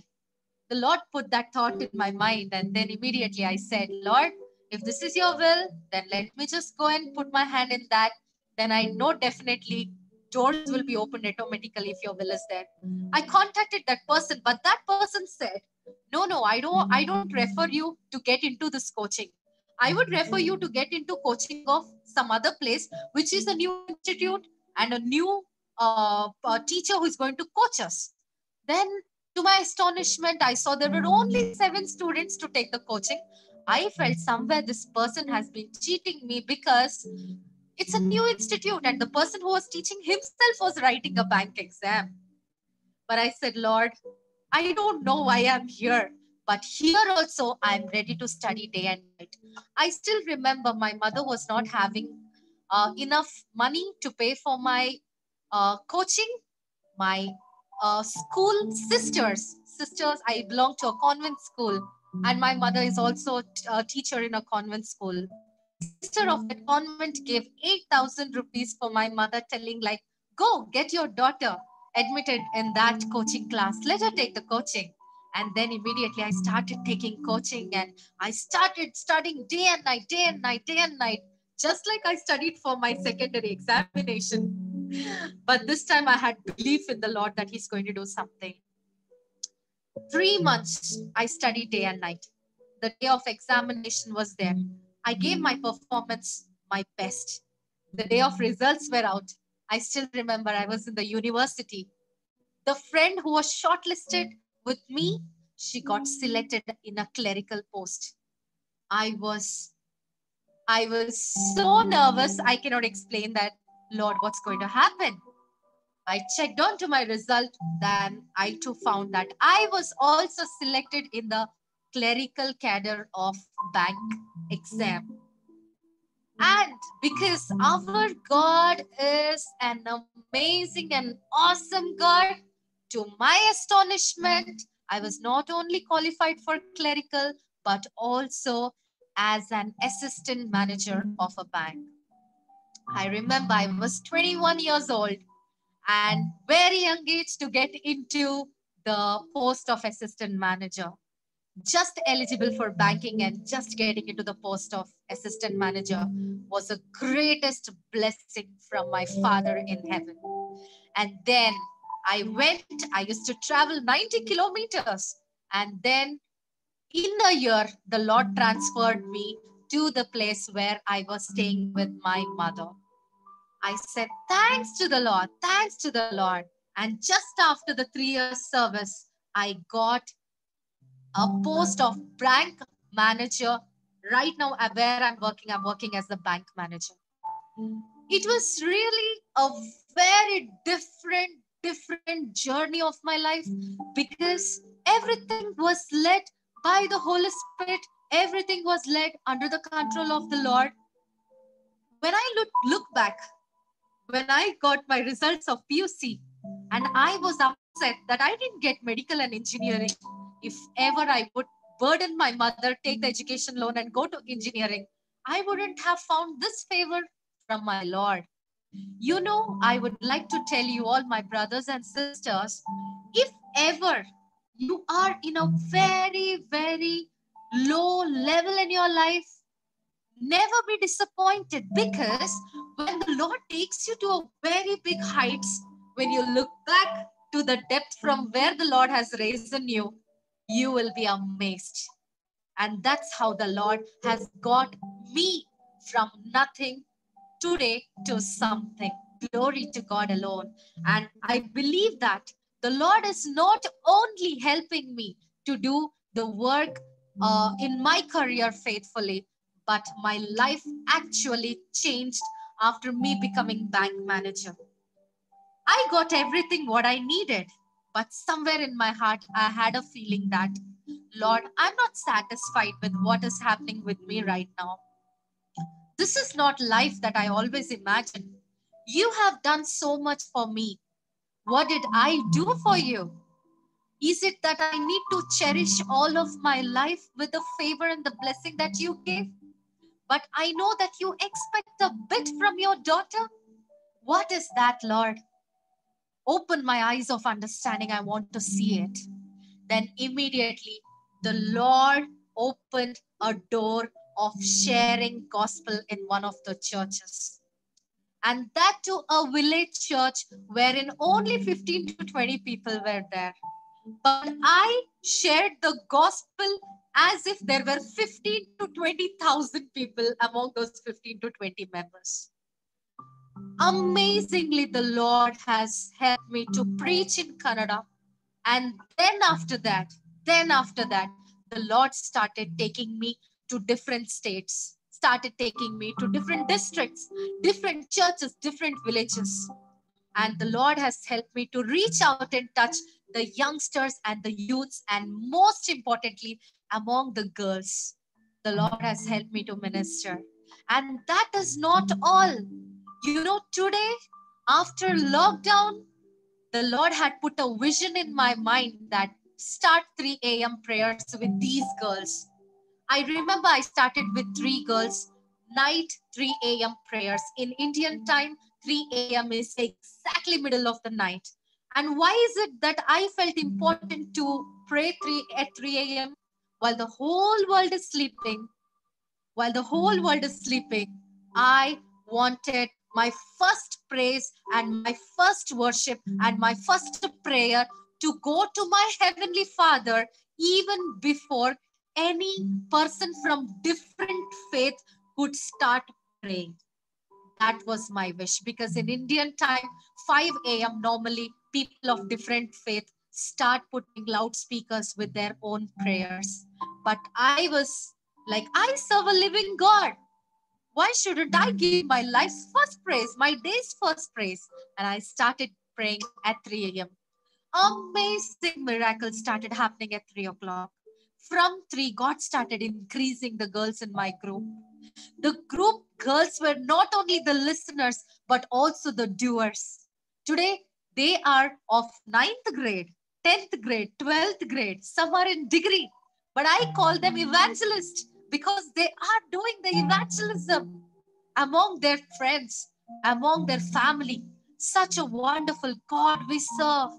The Lord put that thought in my mind, and then immediately I said, Lord, if this is your will, then let me just go and put my hand in that. Then I know definitely doors will be opened automatically if your will is there. I contacted that person, but that person said, no, no, I don't, I don't refer you to get into this coaching. I would refer you to get into coaching of some other place, which is a new institute and a new uh, teacher who is going to coach us. Then, to my astonishment, I saw there were only seven students to take the coaching. I felt somewhere this person has been cheating me because it's a new institute and the person who was teaching himself was writing a bank exam. But I said, Lord, I don't know why I'm here, but here also I'm ready to study day and night. I still remember my mother was not having uh, enough money to pay for my uh, coaching. My uh, school sisters, sisters, I belong to a convent school, and my mother is also a teacher in a convent school sister of the convent gave 8000 rupees for my mother telling like go get your daughter admitted in that coaching class let her take the coaching And then immediately I started taking coaching and I started studying day and night, day and night, day and night, just like I studied for my secondary examination. *laughs* But this time I had belief in the Lord that He's going to do something. Three months I studied day and night. The day of examination was there. I gave my performance my best. The day of results were out. I still remember I was in the university. The friend who was shortlisted with me, she got selected in a clerical post. I was I was so nervous, I cannot explain that. Lord, what's going to happen? I checked on to my result, then I too found that I was also selected in the clerical cadre of bank exam. And because our God is an amazing and awesome God, to my astonishment, I was not only qualified for clerical, but also as an assistant manager of a bank. I remember I was 21 years old and very young age to get into the post of assistant manager. Just eligible for banking and just getting into the post of assistant manager was the greatest blessing from my father in heaven. And then I went, I used to travel 90 kilometers. And then in a year, the Lord transferred me to the place where I was staying with my mother. I said, Thanks to the Lord, thanks to the Lord. And just after the three years service, I got a post of bank manager. Right now, uh, where I'm working, I'm working as the bank manager. It was really a very different, different journey of my life because everything was led by the Holy Spirit. Everything was led under the control of the Lord. When I look, look back, when I got my results of PUC, and I was upset that I didn't get medical and engineering. If ever I would burden my mother, take the education loan, and go to engineering, I wouldn't have found this favor from my Lord. You know, I would like to tell you, all my brothers and sisters, if ever you are in a very, very low level in your life, never be disappointed because when the Lord takes you to a very big heights, when you look back to the depth from where the Lord has risen you, you will be amazed. And that's how the Lord has got me from nothing today to something. Glory to God alone. And I believe that the Lord is not only helping me to do the work uh, in my career faithfully, but my life actually changed after me becoming bank manager. I got everything what I needed, but somewhere in my heart, I had a feeling that, Lord, I'm not satisfied with what is happening with me right now. This is not life that I always imagined. You have done so much for me. What did I do for you? Is it that I need to cherish all of my life with the favor and the blessing that you gave? But I know that you expect a bit from your daughter. What is that, Lord? Open my eyes of understanding. I want to see it. Then immediately the Lord opened a door of sharing gospel in one of the churches. And that to a village church wherein only 15 to 20 people were there. But I shared the gospel as if there were 15 to 20,000 people among those 15 to 20 members. Amazingly, the Lord has helped me to preach in Kannada. And then after that, then after that, the Lord started taking me to different states, started taking me to different districts, different churches, different villages. And the Lord has helped me to reach out and touch the youngsters and the youths, and most importantly, among the girls. The Lord has helped me to minister. And that is not all. You know, today, after lockdown, the Lord had put a vision in my mind that start 3 a.m. prayers with these girls. I remember I started with three girls, night 3 a.m. prayers. In Indian time, 3 a.m. is exactly middle of the night. And why is it that I felt important to pray 3 at 3 a.m. while the whole world is sleeping. While the whole world is sleeping, I wanted my first praise and my first worship and my first prayer to go to my heavenly father even before any person from different faith could start praying that was my wish because in indian time 5 a.m normally people of different faith start putting loudspeakers with their own prayers but i was like i serve a living god why shouldn't I give my life's first praise, my day's first praise? And I started praying at 3 a.m. Amazing miracles started happening at 3 o'clock. From 3, God started increasing the girls in my group. The group girls were not only the listeners, but also the doers. Today, they are of ninth grade, 10th grade, 12th grade, some are in degree. But I call them evangelists because they are doing the evangelism among their friends, among their family. Such a wonderful God we serve.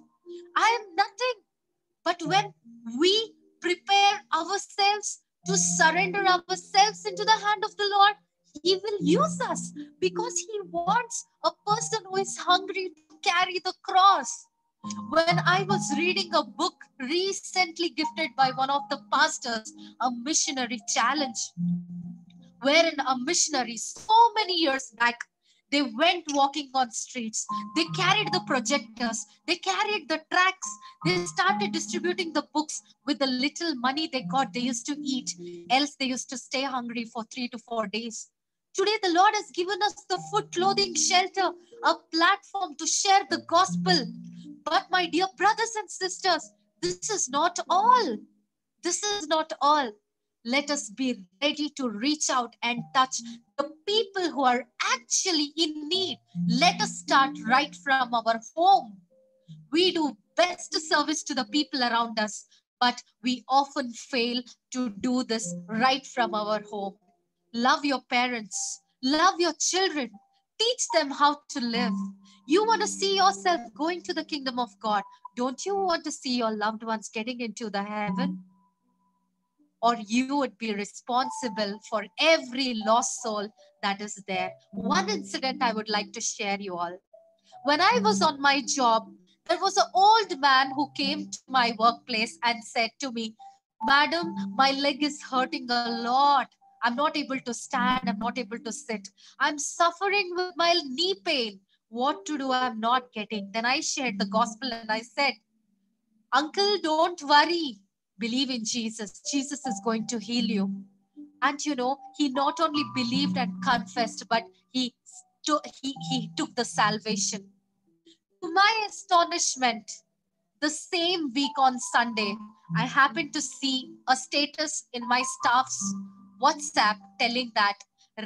I am nothing. But when we prepare ourselves to surrender ourselves into the hand of the Lord, He will use us because He wants a person who is hungry to carry the cross. When I was reading a book recently gifted by one of the pastors, a missionary challenge, wherein a missionary so many years back they went walking on streets. They carried the projectors. They carried the tracks. They started distributing the books with the little money they got. They used to eat. Else they used to stay hungry for 3 to 4 days. Today the lord has given us the food clothing shelter a platform to share the gospel but my dear brothers and sisters this is not all this is not all let us be ready to reach out and touch the people who are actually in need. Let us start right from our home. We do best service to the people around us, but we often fail to do this right from our home. Love your parents, love your children, teach them how to live. You want to see yourself going to the kingdom of God. Don't you want to see your loved ones getting into the heaven? or you would be responsible for every lost soul that is there. One incident I would like to share you all. When I was on my job, there was an old man who came to my workplace and said to me, Madam, my leg is hurting a lot. I'm not able to stand. I'm not able to sit. I'm suffering with my knee pain. What to do? I'm not getting. Then I shared the gospel and I said, Uncle, don't worry believe in Jesus. Jesus is going to heal you. And you know, he not only believed and confessed, but he, he, he took the salvation. To my astonishment, the same week on Sunday, I happened to see a status in my staff's WhatsApp telling that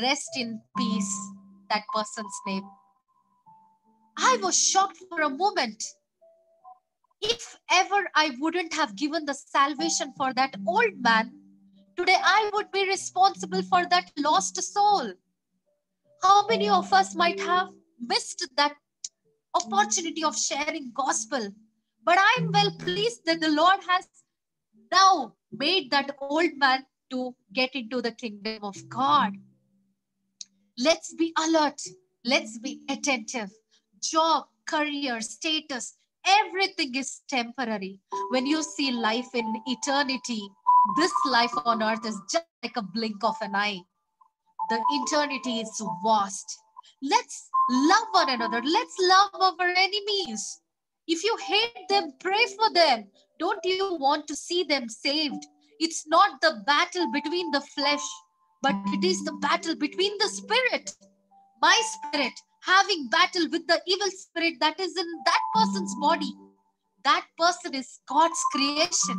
rest in peace, that person's name. I was shocked for a moment if ever I wouldn't have given the salvation for that old man, today I would be responsible for that lost soul. How many of us might have missed that opportunity of sharing gospel? But I'm well pleased that the Lord has now made that old man to get into the kingdom of God. Let's be alert. Let's be attentive. Job, career, status, everything is temporary. When you see life in eternity, this life on earth is just like a blink of an eye. The eternity is vast. Let's love one another. Let's love our enemies. If you hate them, pray for them. Don't you want to see them saved? It's not the battle between the flesh, but it is the battle between the spirit. My spirit having battle with the evil spirit that is in that person's body. That person is God's creation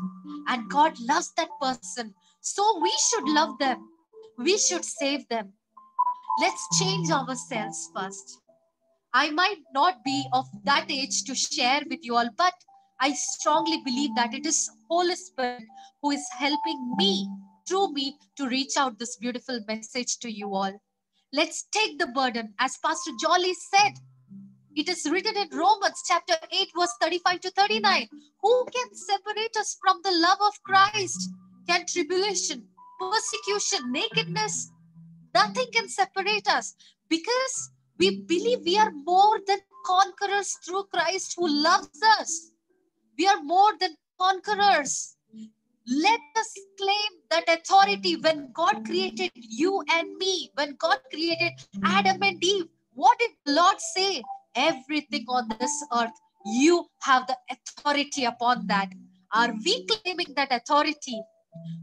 and God loves that person. So we should love them. We should save them. Let's change ourselves first. I might not be of that age to share with you all, but I strongly believe that it is Holy Spirit who is helping me, through me, to reach out this beautiful message to you all. Let's take the burden. As Pastor Jolly said, It is written in Romans chapter 8, verse 35 to 39. Who can separate us from the love of Christ? Can tribulation, persecution, nakedness, nothing can separate us because we believe we are more than conquerors through Christ who loves us. We are more than conquerors. Let us claim that authority when God created you and me, when God created Adam and Eve. What did the Lord say? Everything on this earth, you have the authority upon that. Are we claiming that authority?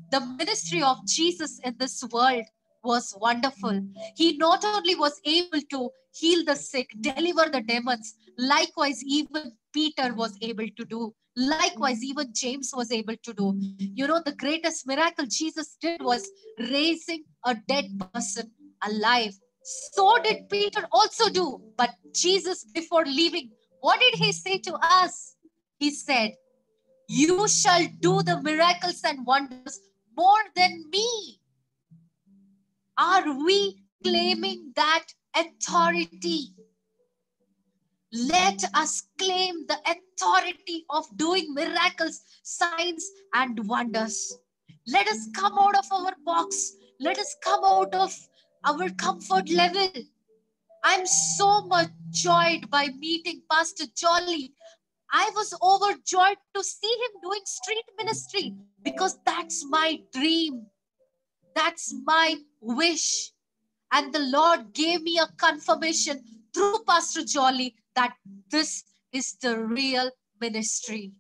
The ministry of Jesus in this world was wonderful. He not only was able to heal the sick, deliver the demons, likewise, even Peter was able to do. Likewise, even James was able to do. You know, the greatest miracle Jesus did was raising a dead person alive. So did Peter also do. But Jesus, before leaving, what did he say to us? He said, You shall do the miracles and wonders more than me. Are we claiming that authority? Let us claim the authority of doing miracles, signs, and wonders. Let us come out of our box. Let us come out of our comfort level. I'm so much joyed by meeting Pastor Jolly. I was overjoyed to see him doing street ministry because that's my dream. That's my wish. And the Lord gave me a confirmation through Pastor Jolly that this is the real ministry.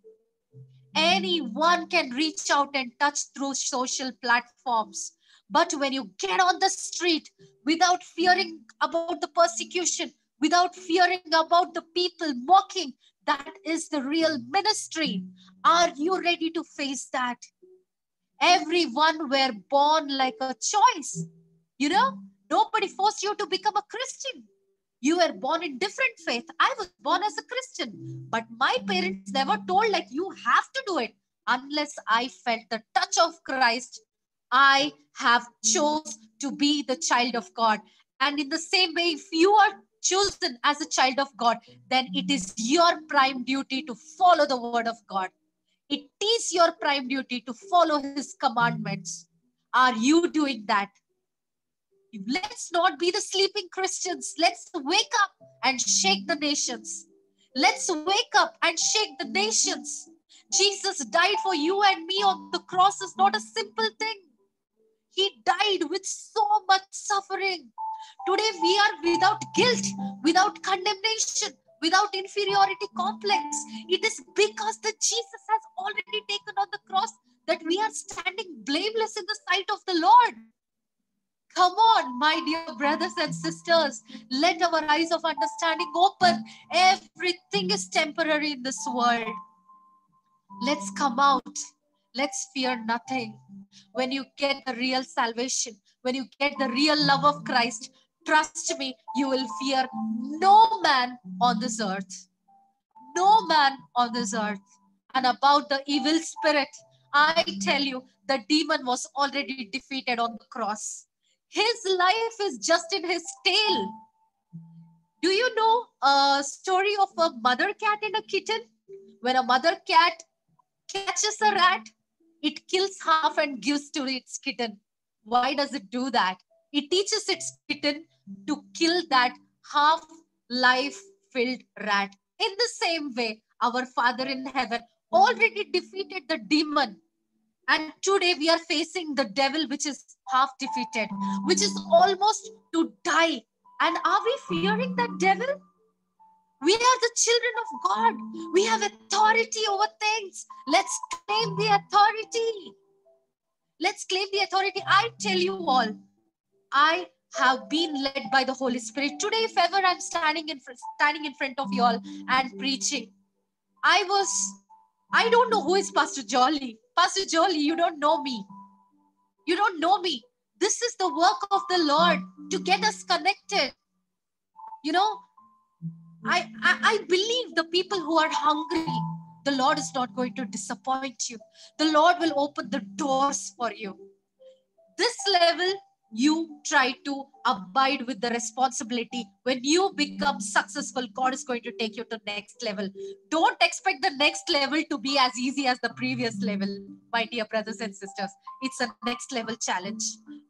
Anyone can reach out and touch through social platforms. But when you get on the street without fearing about the persecution, without fearing about the people mocking, that is the real ministry. Are you ready to face that? Everyone were born like a choice. You know, nobody forced you to become a Christian. You were born in different faith. I was born as a Christian, but my parents never told like you have to do it unless I felt the touch of Christ. I have chose to be the child of God. And in the same way, if you are chosen as a child of God, then it is your prime duty to follow the word of God. It is your prime duty to follow his commandments. Are you doing that? Let's not be the sleeping Christians. Let's wake up and shake the nations. Let's wake up and shake the nations. Jesus died for you and me on the cross is not a simple thing. He died with so much suffering. Today we are without guilt, without condemnation, without inferiority complex. It is because the Jesus has already taken on the cross that we are standing blameless in the sight of the Lord. Come on, my dear brothers and sisters. Let our eyes of understanding open. Everything is temporary in this world. Let's come out. Let's fear nothing. When you get the real salvation, when you get the real love of Christ, trust me, you will fear no man on this earth. No man on this earth. And about the evil spirit, I tell you, the demon was already defeated on the cross. His life is just in his tail. Do you know a story of a mother cat and a kitten? When a mother cat catches a rat, it kills half and gives to its kitten. Why does it do that? It teaches its kitten to kill that half life filled rat. In the same way, our Father in heaven already defeated the demon and today we are facing the devil, which is half defeated, which is almost to die. And are we fearing that devil? We are the children of God. We have authority over things. Let's claim the authority. Let's claim the authority. I tell you all, I have been led by the Holy Spirit. Today, if ever I'm standing in standing in front of you all and preaching, I was, I don't know who is Pastor Jolly. Pastor Jolly, you don't know me. You don't know me. This is the work of the Lord to get us connected. You know, I, I, I believe the people who are hungry, the Lord is not going to disappoint you. The Lord will open the doors for you. This level, you try to abide with the responsibility. When you become successful god is going to take you to the next level. Don't expect the next level to be as easy as the previous level my dear brothers and sisters. It's a next level challenge.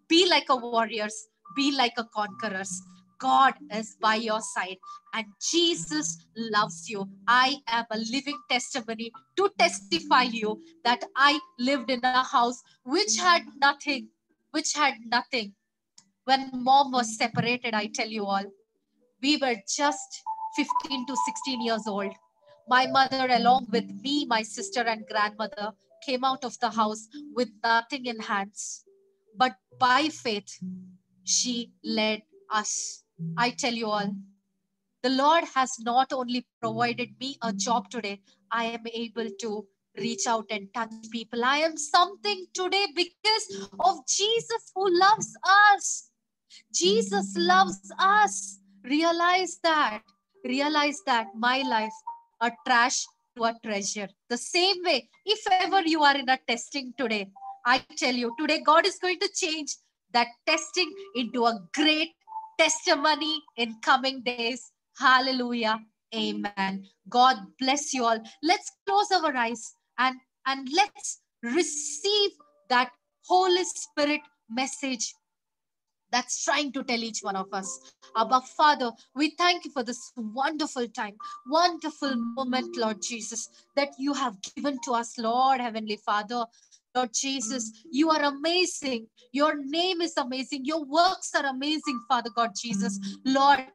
Be like a warriors. Be like a conquerors. God is by your side and jesus loves you. I am a living testimony to testify you that i lived in a house which had nothing which had nothing. When mom was separated, I tell you all, we were just 15 to 16 years old. My mother, along with me, my sister, and grandmother, came out of the house with nothing in hands. But by faith, she led us. I tell you all, the Lord has not only provided me a job today, I am able to reach out and touch people. I am something today because of Jesus who loves us. Jesus loves us. Realize that. Realize that my life, a trash to a treasure. The same way, if ever you are in a testing today, I tell you, today God is going to change that testing into a great testimony in coming days. Hallelujah. Amen. God bless you all. Let's close our eyes and and let's receive that holy spirit message that's trying to tell each one of us abba father we thank you for this wonderful time wonderful moment lord jesus that you have given to us lord heavenly father Lord Jesus, you are amazing. Your name is amazing. Your works are amazing, Father God Jesus. Lord,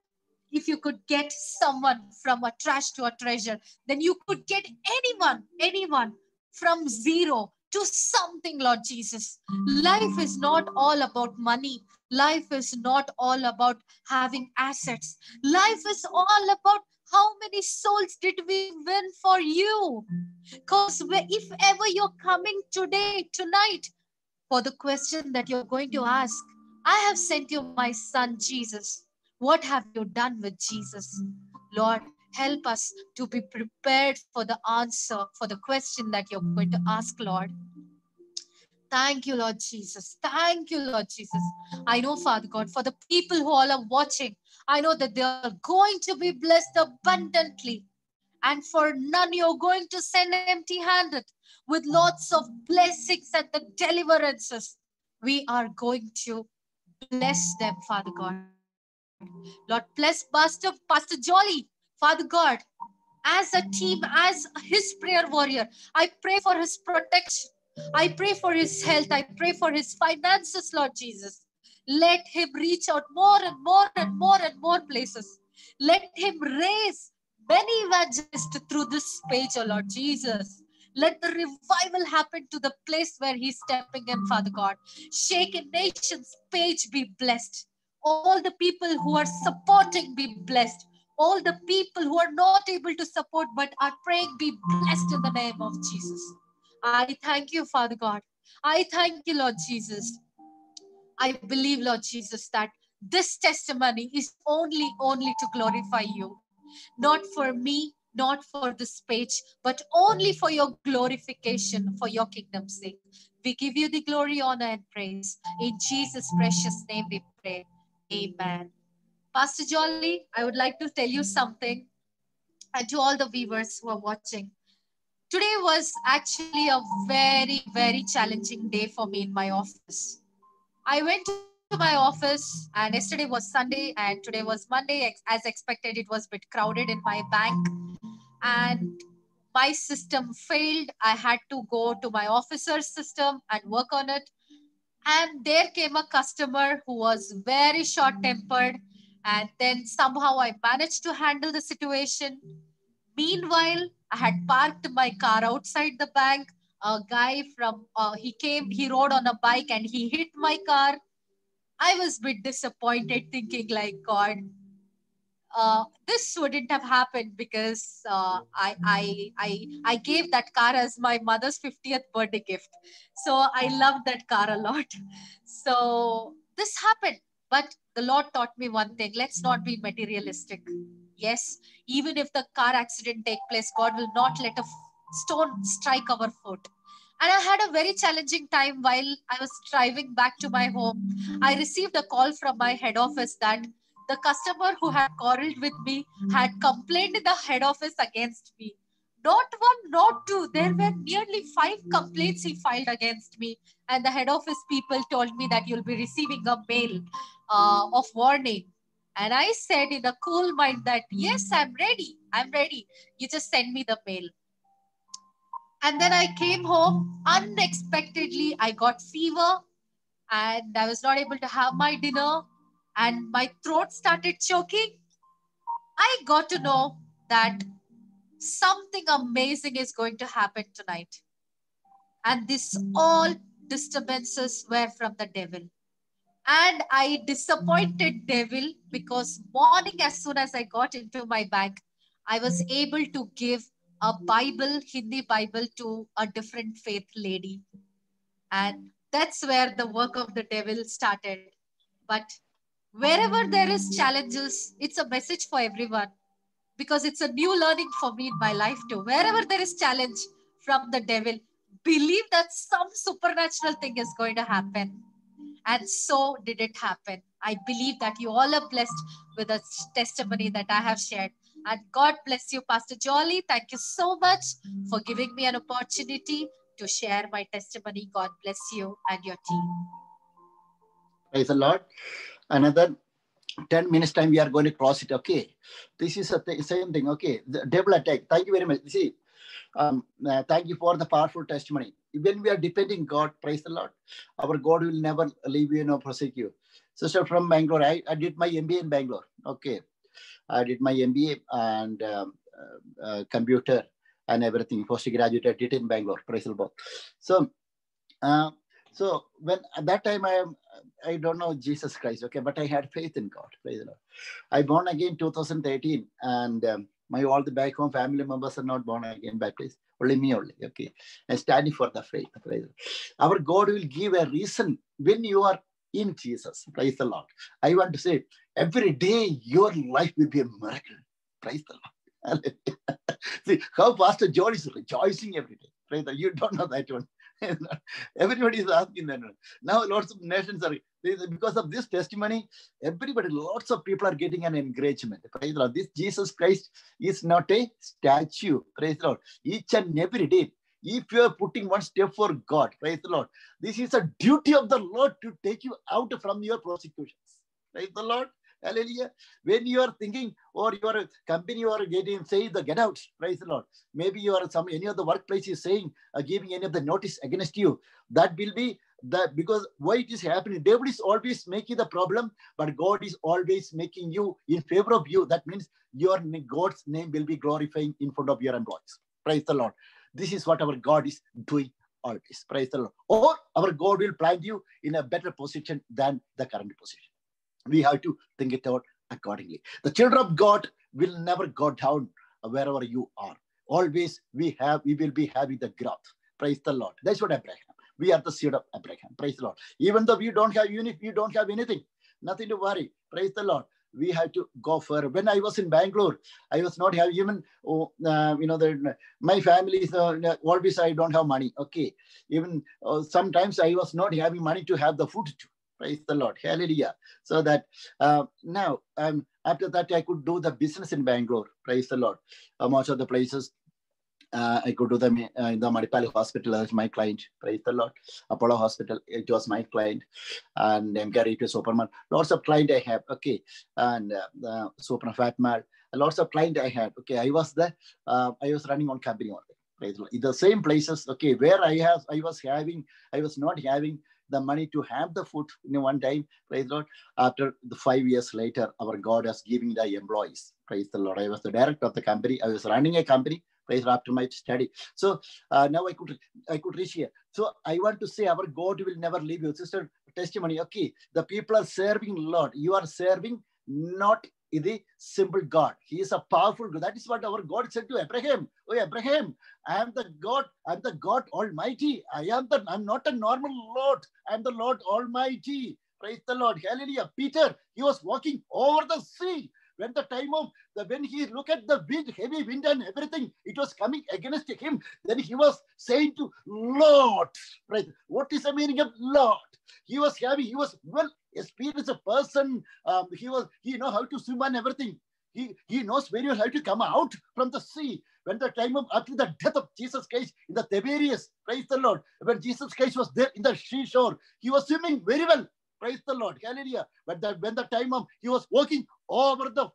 if you could get someone from a trash to a treasure, then you could get anyone, anyone from zero to something, Lord Jesus. Life is not all about money. Life is not all about having assets. Life is all about how many souls did we win for you? Because if ever you're coming today, tonight, for the question that you're going to ask, I have sent you my son, Jesus. What have you done with Jesus? Lord, help us to be prepared for the answer for the question that you're going to ask, Lord. Thank you, Lord Jesus. Thank you, Lord Jesus. I know, Father God, for the people who all are watching, I know that they are going to be blessed abundantly. And for none, you're going to send empty handed with lots of blessings and the deliverances. We are going to bless them, Father God. Lord, bless Pastor, Pastor Jolly, Father God, as a team, as his prayer warrior. I pray for his protection. I pray for his health. I pray for his finances, Lord Jesus. Let him reach out more and more and more and more places. Let him raise many evangelists through this page, oh Lord Jesus. Let the revival happen to the place where he's stepping in, Father God. Shake The Nations page be blessed. All the people who are supporting be blessed. All the people who are not able to support but are praying be blessed in the name of Jesus. I thank you, Father God. I thank you, Lord Jesus. I believe, Lord Jesus, that this testimony is only, only to glorify you. Not for me, not for this page, but only for your glorification, for your kingdom's sake. We give you the glory, honor, and praise. In Jesus' precious name we pray. Mm. Amen. Pastor Jolly, I would like to tell you mm. something, and to all the viewers who are watching. Today was actually a very, very challenging day for me in my office. I went to my office, and yesterday was Sunday, and today was Monday. As expected, it was a bit crowded in my bank, and my system failed. I had to go to my officer's system and work on it. And there came a customer who was very short tempered. And then somehow I managed to handle the situation. Meanwhile, I had parked my car outside the bank. A guy from, uh, he came, he rode on a bike and he hit my car. I was a bit disappointed, thinking, like, God, uh, this wouldn't have happened because uh, I, I, I, I gave that car as my mother's 50th birthday gift. So I love that car a lot. *laughs* So this happened. But the Lord taught me one thing let's not be materialistic. Yes, even if the car accident take place, God will not let a stone strike our foot. And I had a very challenging time while I was driving back to my home. I received a call from my head office that the customer who had quarreled with me had complained in the head office against me. Not one, not two. There were nearly five complaints he filed against me. And the head office people told me that you'll be receiving a mail uh, of warning. And I said in a cool mind that, yes, I'm ready. I'm ready. You just send me the mail. And then I came home unexpectedly. I got fever and I was not able to have my dinner and my throat started choking. I got to know that something amazing is going to happen tonight. And this all disturbances were from the devil. And I disappointed devil because morning as soon as I got into my bank, I was able to give a Bible, Hindi Bible to a different faith lady. And that's where the work of the devil started. But wherever there is challenges, it's a message for everyone because it's a new learning for me in my life too. Wherever there is challenge from the devil, believe that some supernatural thing is going to happen. And so did it happen. I believe that you all are blessed with a testimony that I have shared. And God bless you, Pastor Jolly. Thank you so much for giving me an opportunity to share my testimony. God bless you and your team. Praise the Lord. Another 10 minutes time we are going to cross it. Okay. This is the th- same thing. Okay. The devil attack. Thank you very much. See, um, uh, thank you for the powerful testimony. When we are depending God, praise the Lord, our God will never leave you nor forsake you. Sister from Bangalore, I, I did my MBA in Bangalore. Okay. I did my MBA and um, uh, uh, computer and everything. Postgraduate, I did in Bangalore. Praise the Lord. So, uh, so when at that time I am, I don't know Jesus Christ, okay, but I had faith in God. Praise the Lord. I born again 2013, and um, my all the back home family members are not born again baptized. Only me only, okay. And standing for the faith. Praise the Lord. Our God will give a reason when you are in Jesus. Praise the Lord. I want to say every day your life will be a miracle. Praise the Lord. *laughs* See how Pastor John is rejoicing every day. Praise the Lord. You don't know that one. *laughs* everybody is asking that. Now lots of nations are because of this testimony, everybody, lots of people are getting an encouragement. Praise the Lord. This Jesus Christ is not a statue. Praise the Lord. Each and every day, if you are putting one step for God, praise the Lord. This is a duty of the Lord to take you out from your prosecutions. Praise the Lord. Hallelujah. When you are thinking or your company or getting say the get out, praise the Lord. Maybe you are some any of the workplace is saying uh, giving any of the notice against you. That will be that because why it is happening. Devil is always making the problem, but God is always making you in favor of you. That means your God's name will be glorifying in front of your employees. Praise the Lord. This is what our God is doing always. Praise the Lord. Or our God will plant you in a better position than the current position we have to think it out accordingly. The children of God will never go down wherever you are. Always we have, we will be having the growth. Praise the Lord. That's what Abraham. We are the seed of Abraham. Praise the Lord. Even though we don't have, even if you don't have anything, nothing to worry. Praise the Lord. We have to go for. When I was in Bangalore, I was not having even, oh, uh, you know, the, my family is uh, always I don't have money. Okay. Even uh, sometimes I was not having money to have the food too. Praise the Lord. Hallelujah. So that uh, now, um, after that, I could do the business in Bangalore. Praise the Lord. Uh, most of the places uh, I could do them uh, in the Manipal Hospital as my client. Praise the Lord. Apollo Hospital, it was my client. And MCAR, to Superman. Lots of client I have. Okay. And uh, uh, Super Fatmal. Lots of client I had. Okay. I was there. Uh, I was running on company only. Praise the Lord. In the same places. Okay. Where I have, I was having, I was not having the money to have the food in one time. Praise the Lord. After the five years later, our God has given the employees. Praise the Lord. I was the director of the company. I was running a company. Praise Lord, after my study. So uh, now I could I could reach here. So I want to say our God will never leave you. Sister testimony. Okay, the people are serving Lord. You are serving not the simple God. He is a powerful God. That is what our God said to Abraham. Oh, Abraham, I am the God. I am the God Almighty. I am the. I'm not a normal Lord. I am the Lord Almighty. Praise the Lord. Hallelujah. Peter, he was walking over the sea. when the time of the when he look at the wind, heavy wind and everything, it was coming against him. Then he was saying to Lord, right? What is the meaning of Lord? He was having, he was well experienced a person. Um, he was, he know how to swim and everything. He, he knows very well how to come out from the sea. When the time of after the death of Jesus Christ in the Tiberias, praise the Lord. When Jesus Christ was there in the seashore, he was swimming very well. Praise the Lord. Hallelujah. But that when the time of he was walking over the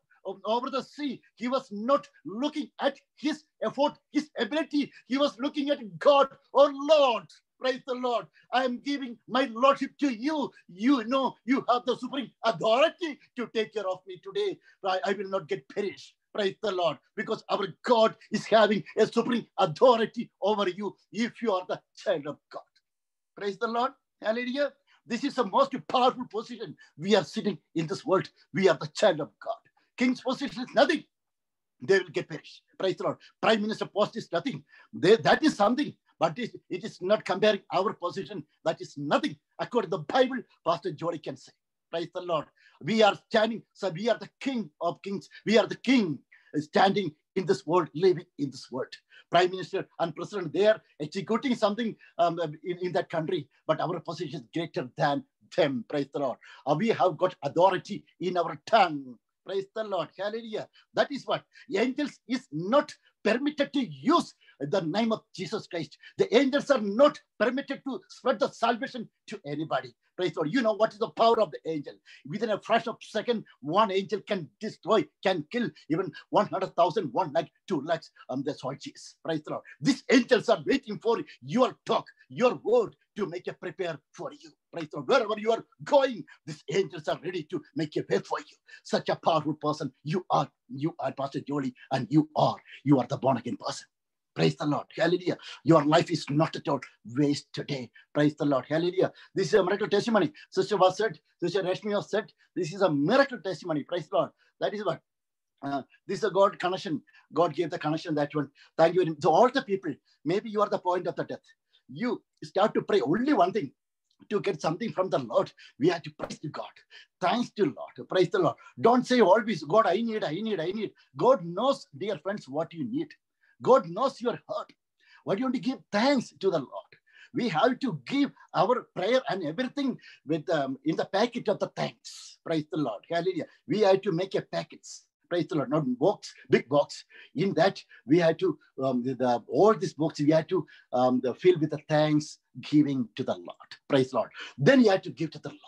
over the sea, he was not looking at his effort, his ability. He was looking at God. Oh Lord, praise the Lord. I am giving my lordship to you. You know you have the supreme authority to take care of me today. I, will not get perished. Praise the Lord. Because our God is having a supreme authority over you if you are the child of God. Praise the Lord. Hallelujah. This is the most powerful position. We are sitting in this world. We are the child of God. King's position is nothing. They will get perished. Praise the Lord. Prime Minister post is nothing. They, that is something, but it, it is not comparing our position. That is nothing. According to the Bible, Pastor Jolly can say. Praise the Lord. We are standing, so we are the king of kings. We are the king standing in this world, living in this world. Prime Minister and President, they are executing something um, in, in that country, but our position is greater than them. Praise the Lord. Uh, we have got authority in our tongue. Praise the Lord. Hallelujah. That is what angels is not permitted to use the name of Jesus Christ. The angels are not permitted to spread the salvation to anybody. Praise Lord. You know what is the power of the angel. Within a fraction of second, one angel can destroy, can kill even 100,000, one lakh, two lakhs. Um, that's what is. Praise Lord. These angels are waiting for your talk, your word to make a prepare for you. Praise Lord. Wherever you are going, these angels are ready to make a way for you. Such a powerful person you are. You are Pastor Jolly, and you are. You are the born again person. Praise the Lord. Hallelujah. Your life is not at all waste today. Praise the Lord. Hallelujah. This is a miracle testimony. Sister was said, Sister Rashmi was said, this is a miracle testimony. Praise the Lord. That is what. Uh, this is a God connection. God gave the connection that one. Thank you. So all the people, maybe you are the point of the death. You start to pray only one thing to get something from the Lord, we have to praise to God. Thanks to Lord. Praise the Lord. Don't say always, God, I need, I need, I need. God knows, dear friends, what you need. God knows your heart. Why do you give thanks to the Lord? We have to give our prayer and everything with um, in the packet of the thanks. Praise the Lord. Hallelujah. We have to make a packet. Praise the Lord. Not box, big box. In that, we had to um, the, all these books we had to um, the, fill with the thanks giving to the Lord. Praise the Lord. Then you have to give to the Lord.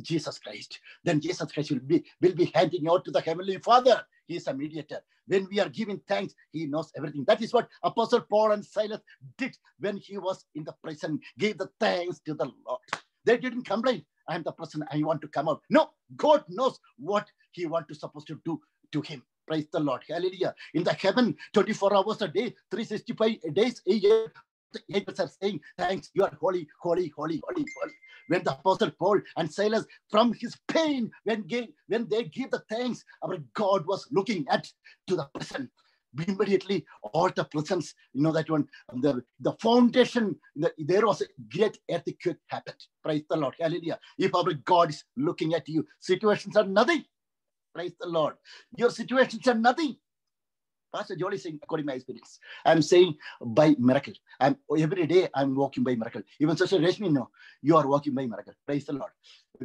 Jesus Christ. Then Jesus Christ will be will be handing out to the Heavenly Father. He is a mediator. When we are giving thanks, he knows everything. That is what Apostle Paul and Silas did when he was in the prison, gave the thanks to the Lord. They didn't complain. I am the person I want to come out. No, God knows what he want to supposed to do to him. Praise the Lord. Hallelujah. In the heaven, 24 hours a day, 365 days a year, the angels are saying, Thanks, you are holy, holy, holy, holy, holy. When the apostle Paul and Silas, from his pain, when, gave, when they give the thanks, our God was looking at to the prison. Immediately, all the prisons, you know that one, um, the, the foundation, the, there was a great earthquake happened. Praise the Lord. Hallelujah. If our God is looking at you, situations are nothing. Praise the Lord. Your situations are nothing. Pastor Jolly saying, according to my experience, I'm saying by miracle. I'm every day I'm walking by miracle. Even Sister Rashmi, no, you are walking by miracle. Praise the Lord.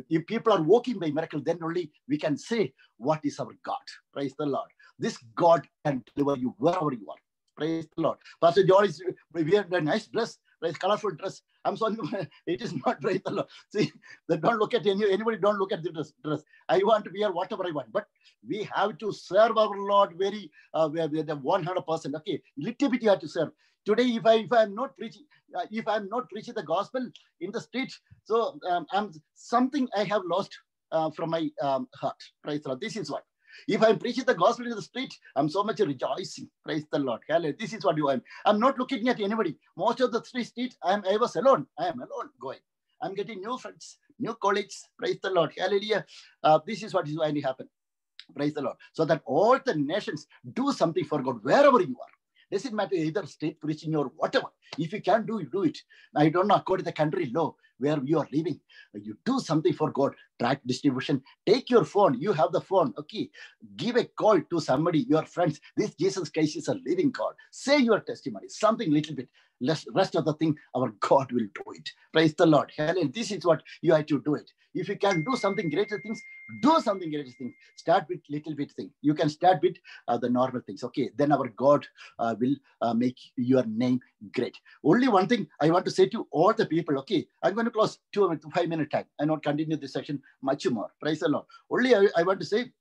If people are walking by miracle, then only we can say what is our God. Praise the Lord. This God can deliver you wherever you are. Praise the Lord. Pastor Jolly we are a nice dress, Colorful dress. I'm sorry, *laughs* it is not right. See, they don't look at any, anybody, don't look at the dress, dress. I want to wear whatever I want. But we have to serve our Lord very uh, with the 100%. Okay, little bit you have to serve. Today, if I if I'm not preaching, uh, if I'm not preaching the gospel in the street, so um, I'm something I have lost uh, from my um, heart. Praise the Lord. This is what. If I'm preaching the gospel in the street, I'm so much rejoicing. Praise the Lord. Hallelujah. This is what you am. I'm not looking at anybody. Most of the street, street I'm, I was alone. I am alone going. I'm getting new friends, new colleagues. Praise the Lord. Hallelujah. Uh, this is what is going to happen. Praise the Lord. So that all the nations do something for God wherever you are. Doesn't matter either state preaching or whatever. If you can do, you do it. I don't know, according to the country law where you are living, you do something for God. Track distribution. Take your phone. You have the phone. Okay. Give a call to somebody, your friends. This Jesus Christ is a living God. Say your testimony, something little bit. Rest of the thing, our *laughs* God will do it. Praise the Lord. Helen, this is what you have to do it. If you can do something greater things, do something greater things. Start with little bit thing. You can start with uh, the normal things. Okay, then our God uh, will uh, make your name great. Only one thing I want to say to all the people. Okay, I'm going to close two five minute time. I not continue this session much more. Praise the Lord. Only I, I want to say.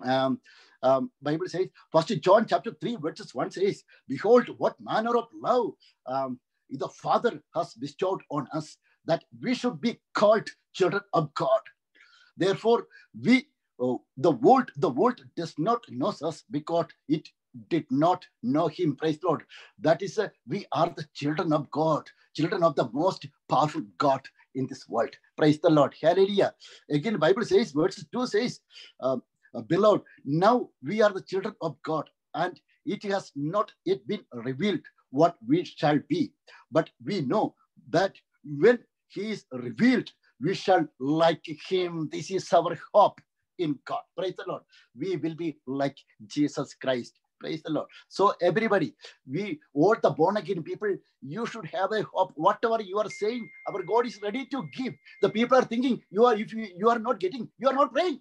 Um, um, Bible says, First John chapter 3, verses 1 says, Behold, what manner of love um, the Father has bestowed on us, that we should be called children of God. Therefore, we oh, the world, the world does not know us because it did not know him. Praise the Lord. That is, a, we are the children of God, children of the most powerful God in this world. Praise the Lord. Hallelujah. Again, Bible says, verse 2 says, um, Uh, beloved, now we are the children of God, and it has not yet been revealed what we shall be. But we know that when he is revealed, we shall like him. This is our hope in God. Praise the Lord. We will be like Jesus Christ. Praise the Lord. So everybody, we all the born again people, you should have a hope. Whatever you are saying, our God is ready to give. The people are thinking you are if you, you are not getting, you are not praying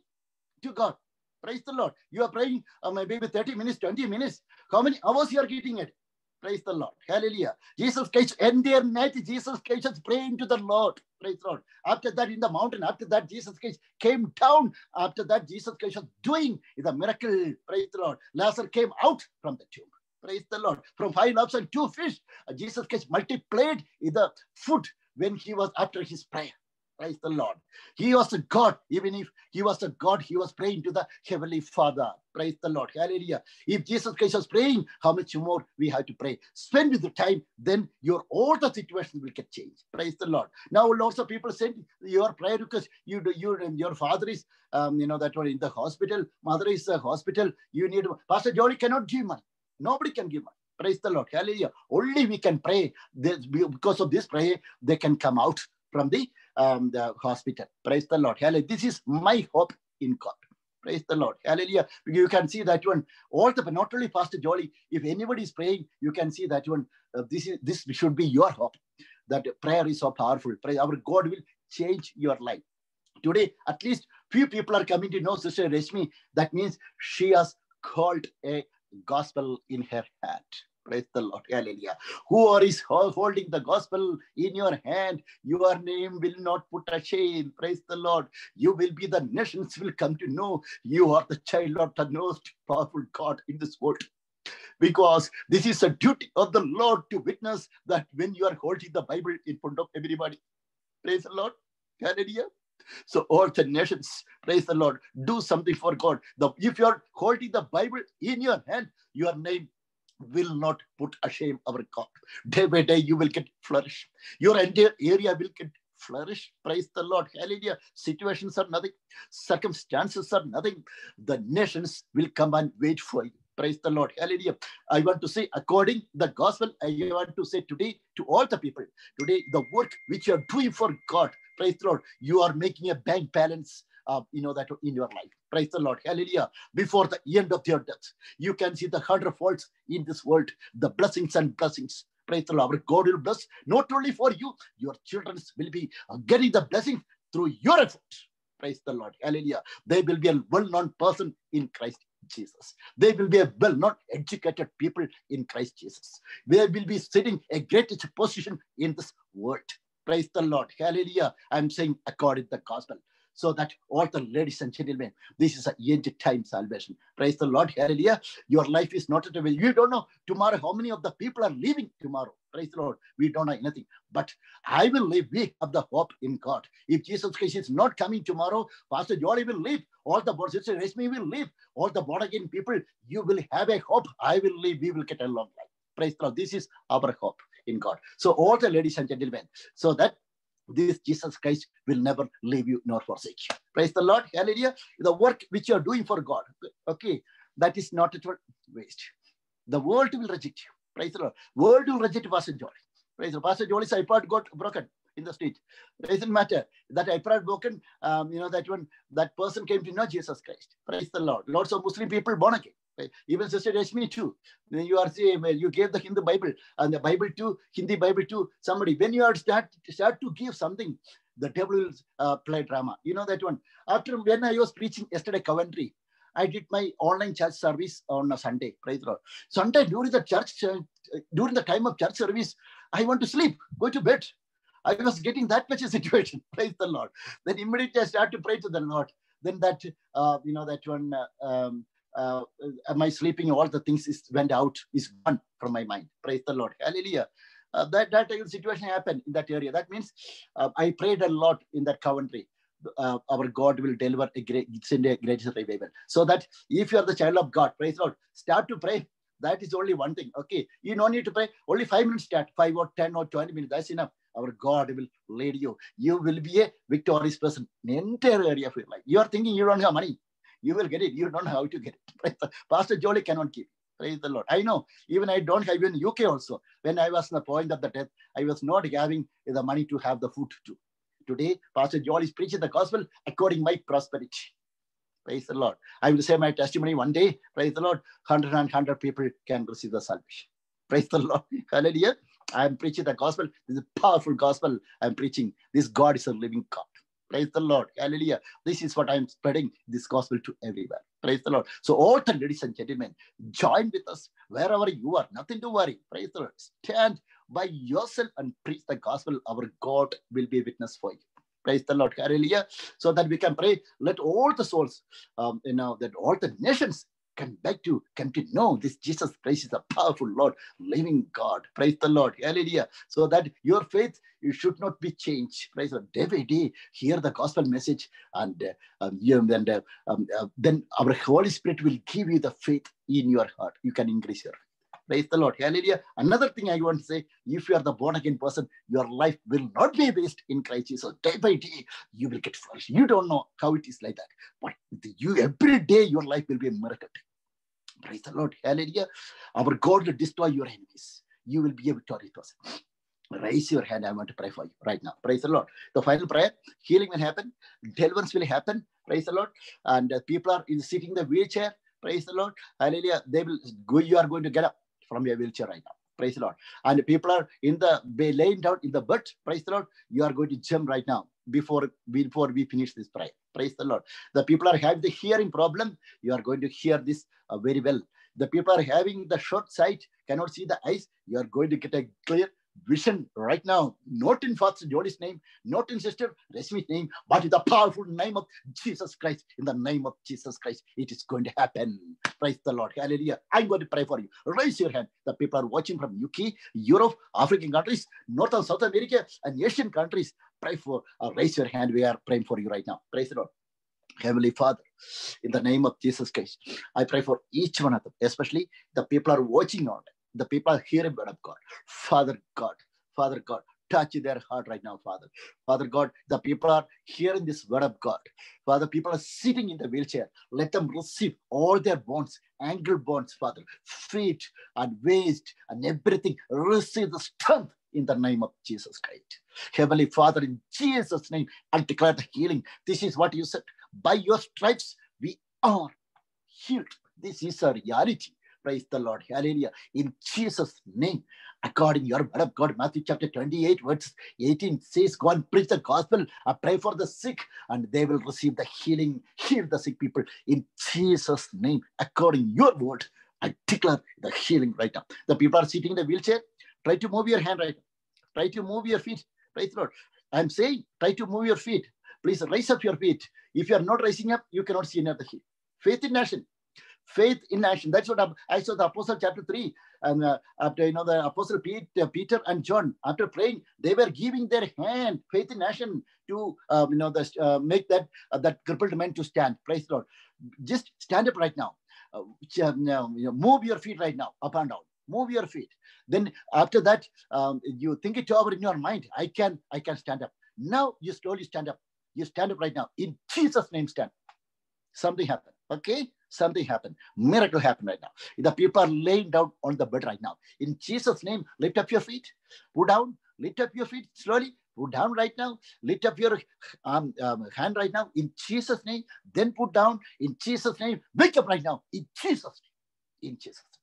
to God. Praise the Lord. You are praying uh, maybe 30 minutes, 20 minutes. How many hours you are getting it? Praise the Lord. Hallelujah. Jesus Christ, entire night, Jesus Christ is praying to the Lord. Praise the Lord. After that, in the mountain, after that, Jesus Christ came down. After that, Jesus Christ was doing the miracle. Praise the Lord. Lazarus came out from the tomb. Praise the Lord. From five loaves and two fish, Jesus Christ multiplied the food when he was after his prayer. Praise the Lord. He was a God. Even if he was a God, he was praying to the Heavenly Father. Praise the Lord. Hallelujah. If Jesus Christ was praying, how much more we have to pray? Spend with the time, then your all the situations will get changed. Praise the Lord. Now, lots of people send your prayer because you do you your father is um, you know that one in the hospital, mother is a hospital. You need Pastor Johnny cannot give money. Nobody can give money. Praise the Lord. Hallelujah. Only we can pray. Because of this prayer, they can come out from the um, the hospital. Praise the Lord. Hallelujah. This is my hope in God. Praise the Lord. Hallelujah. You can see that one. All the not only Pastor Jolly, if anybody is praying, you can see that one. Uh, this is this should be your hope. That prayer is so powerful. Pray, our God will change your life. Today, at least few people are coming to know Sister Reshmi. That means she has called a gospel in her hand. Praise the Lord. Hallelujah. Who is holding the gospel in your hand, your name will not put a shame. Praise the Lord. You will be the nations will come to know you are the child of the most powerful God in this world. Because this is a duty of the Lord to witness that when you are holding the Bible in front of everybody. Praise the Lord. Hallelujah. So all the nations, praise the Lord, do something for God. The, if you are holding the Bible in your hand, your name will not put ashame our God. Day by day, you will get flourish. Your entire area will get flourish. Praise the Lord. Hallelujah. Situations are nothing. Circumstances are nothing. The nations will come and wait for you. Praise the Lord. Hallelujah. I want to say, according the gospel, I want to say today to all the people, today the work which you are doing for God, praise the Lord, you are making a bank balance uh, you know that in your life. Praise the Lord. Hallelujah. Before the end of your death, you can see the hundredfolds in this world, the blessings and blessings. Praise the Lord. God will bless not only for you, your children will be uh, getting the blessing through your effort. Praise the Lord. Hallelujah. They will be a well known person in Christ Jesus. They will be a well known educated people in Christ Jesus. They will be sitting a greatest position in this world. Praise the Lord. Hallelujah. I'm saying according to the gospel so that all the ladies and gentlemen, this is a end time salvation. Praise the Lord. Hallelujah. Your life is not at a You don't know tomorrow how many of the people are leaving tomorrow. Praise the Lord. We don't know anything. But I will live. We have the hope in God. If Jesus Christ is not coming tomorrow, Pastor Jolly will live. All the Sister Resmi will live. All the born again people, you will have a hope. I will live. We will get a long life. Praise the Lord. This is our hope in God. So all the ladies and gentlemen, so that this Jesus Christ will never leave you nor forsake you. Praise the Lord. Hallelujah. The work which you are doing for God, okay, that is not at all waste. The world will reject you. Praise the Lord. World will reject Pastor Joel. Praise the Lord. Pastor Joel's iPod got broken in the street. Doesn't matter that iPod broken. Um, you know that when that person came to know Jesus Christ. Praise the Lord. Lots of Muslim people born again. Even Sister Rashmi too. You are saying you gave the Hindu Bible and the Bible to Hindi Bible to somebody. When you are start start to give something, the devil will uh, play drama. You know that one. After when I was preaching yesterday Coventry, I did my online church service on a Sunday. Praise the Lord. Sunday during the church, uh, during the time of church service, I want to sleep, go to bed. I was getting that much a *laughs* situation. Praise the Lord. Then immediately I start to pray to the Lord. Then that, uh, you know, that one, uh, um, uh, am I sleeping? All the things is, went out, is gone from my mind. Praise the Lord. Hallelujah. Uh, that that situation happened in that area. That means uh, I prayed a lot in that Coventry. Uh, our God will deliver a great, send a great revival. So that if you are the child of God, praise the Lord, start to pray. That is only one thing. Okay, you don't need to pray. Only five minutes start, five or ten or twenty minutes. That's enough. Our God will lead you. You will be a victorious person in entire area of your life. You are thinking you don't have money. You will get it. You don't know how to get it. *laughs* Pastor Jolly cannot give. Praise the Lord. I know. Even I don't have in UK also. When I was in the point of the death, I was not having the money to have the food too. Today, Pastor Joel is preaching the gospel according my prosperity. Praise the Lord. I will say my testimony one day. Praise the Lord. 100 and 100 people can receive the salvation. Praise the Lord. *laughs* Hallelujah. I am preaching the gospel. This is a powerful gospel I'm preaching. This God is a living God. Praise the Lord. Hallelujah. This is what I'm spreading this gospel to everywhere. Praise the Lord. So, all the ladies and gentlemen, join with us wherever you are. Nothing to worry. Praise the Lord. Stand by yourself and preach the gospel. Our God will be a witness for you. Praise the Lord. Hallelujah. So that we can pray. Let all the souls, um, you know, that all the nations come back to come to know this Jesus Christ is a powerful Lord, living God. Praise the Lord. Hallelujah. So that your faith you should not be changed. Praise the Lord. Day by day, hear the gospel message, and uh, um, you, and uh, um, uh, then our Holy Spirit will give you the faith in your heart. You can increase your faith. Praise the Lord. Hallelujah. Another thing I want to say if you are the born again person, your life will not be waste in Christ Jesus. Day by day, you will get flourish. You don't know how it is like that. But you every day, your life will be a miracle. Praise the Lord. Hallelujah. Our God will destroy your enemies. You will be a victorious person. Raise your hand. I want to pray for you right now. Praise the Lord. The final prayer, healing will happen, deliverance will happen. Praise the Lord. And uh, people are in sitting in the wheelchair. Praise the Lord. Hallelujah. They will go, you are going to get up from your wheelchair right now. Praise the Lord. And people are in the laying down in the bed. Praise the Lord. You are going to jump right now before before we finish this prayer. Praise the Lord. The people are having the hearing problem. You are going to hear this uh, very well. The people are having the short sight, cannot see the eyes. You are going to get a clear vision right now, not in Father Jolly's name, not in Sister Resmi's name, but in the powerful name of Jesus Christ. In the name of Jesus Christ, it is going to happen. Praise the Lord. Hallelujah. I'm going to pray for you. Raise your hand. The people are watching from UK, Europe, African countries, North and South America, and Asian countries. Pray for, uh, raise your hand. We are praying for you right now. Praise the Lord. Heavenly Father, in the name of Jesus Christ, I pray for each one of them, especially the people are watching on the people are hearing word of God. Father God, Father God, touch their heart right now, Father. Father God, the people are hearing this word of God. Father, people are sitting in the wheelchair. Let them receive all their bones, ankle bones, Father, feet and waist and everything. Receive the strength in the name of Jesus Christ. Heavenly Father, in Jesus' name, I declare the healing. This is what you said. By your stripes, we are healed. This is a reality. Praise the Lord. Hallelujah. In Jesus' name, according to your word of God, Matthew chapter 28, verse 18 says, Go and preach the gospel, I pray for the sick, and they will receive the healing. Heal the sick people in Jesus' name, according to your word. I declare the healing right now. The people are sitting in the wheelchair. Try to move your hand right now. Try to move your feet. Praise the Lord. I'm saying, try to move your feet. Please raise up your feet. If you are not raising up, you cannot see another heel. Faith in action faith in action. That's what I saw the Apostle chapter 3. And uh, after, you know, the Apostle Peter, Peter and John, after praying, they were giving their hand, faith in action, to, um, you know, the, uh, make that uh, that crippled man to stand. Praise the Lord. Just stand up right now. Uh, um, you know, move your feet right now, up and down. Move your feet. Then after that, um, you think it over in your mind. I can, I can stand up. Now you slowly stand up. You stand up right now. In Jesus' name, stand. Something happened. Okay? Something happened. Miracle happened right now. The people are laying down on the bed right now. In Jesus' name, lift up your feet. Put down. Lift up your feet slowly. Put down right now. Lift up your um, um, hand right now. In Jesus' name. Then put down. In Jesus' name. Wake up right now. In Jesus' name. In Jesus' name.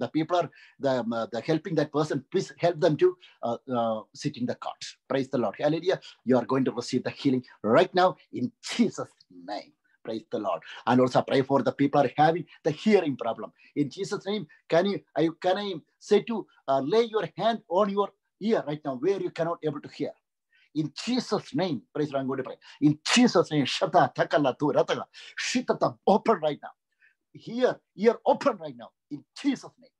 The people are the, um, uh, the helping that person. Please help them to uh, uh, sit in the cot. Praise the Lord. Hallelujah. You are going to receive the healing right now in Jesus' name. Praise the Lord. And also pray for the people are having the hearing problem. In Jesus' name, can you can I say to uh, lay your hand on your ear right now where you cannot able to hear. In Jesus' name, praise the Lord, I'm going to pray. In Jesus' name, Shata Takala Tu Rataga, Shitata open right now. Here, ear open right now. In Jesus' name.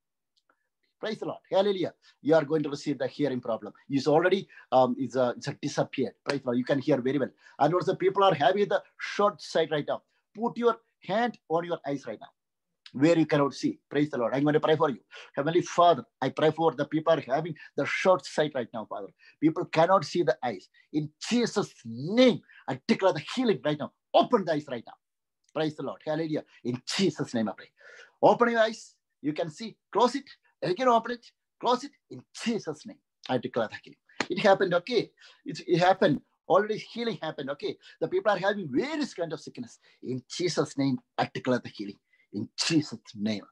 Praise the Lord. Hallelujah. You are going to receive the hearing problem. It's already um, it's, a, it's disappeared. Praise the Lord. You can hear very well. And also people are having the short sight right now. Put your hand on your eyes right now where you cannot see. Praise the Lord. I'm going to pray for you. Heavenly Father, I pray for the people are having the short sight right now, Father. People cannot see the eyes. In Jesus' name, I declare the healing right now. Open the eyes right now. Praise the Lord. Hallelujah. In Jesus' name, I pray. Open your eyes. You can see. Close it. Again, open it. Close it. In Jesus' name, I declare the healing. It happened. Okay. It, it happened. Already healing happened. Okay. The people are having various kind of sickness. In Jesus' name, I declare the healing in Jesus' name.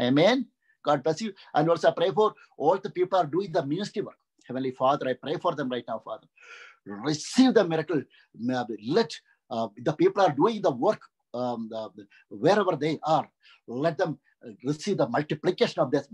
Amen. God bless you. And also I pray for all the people are doing the ministry work. Heavenly Father, I pray for them right now, Father. Receive the miracle. Let uh, the people are doing the work um, the, wherever they are. Let them receive the multiplication of this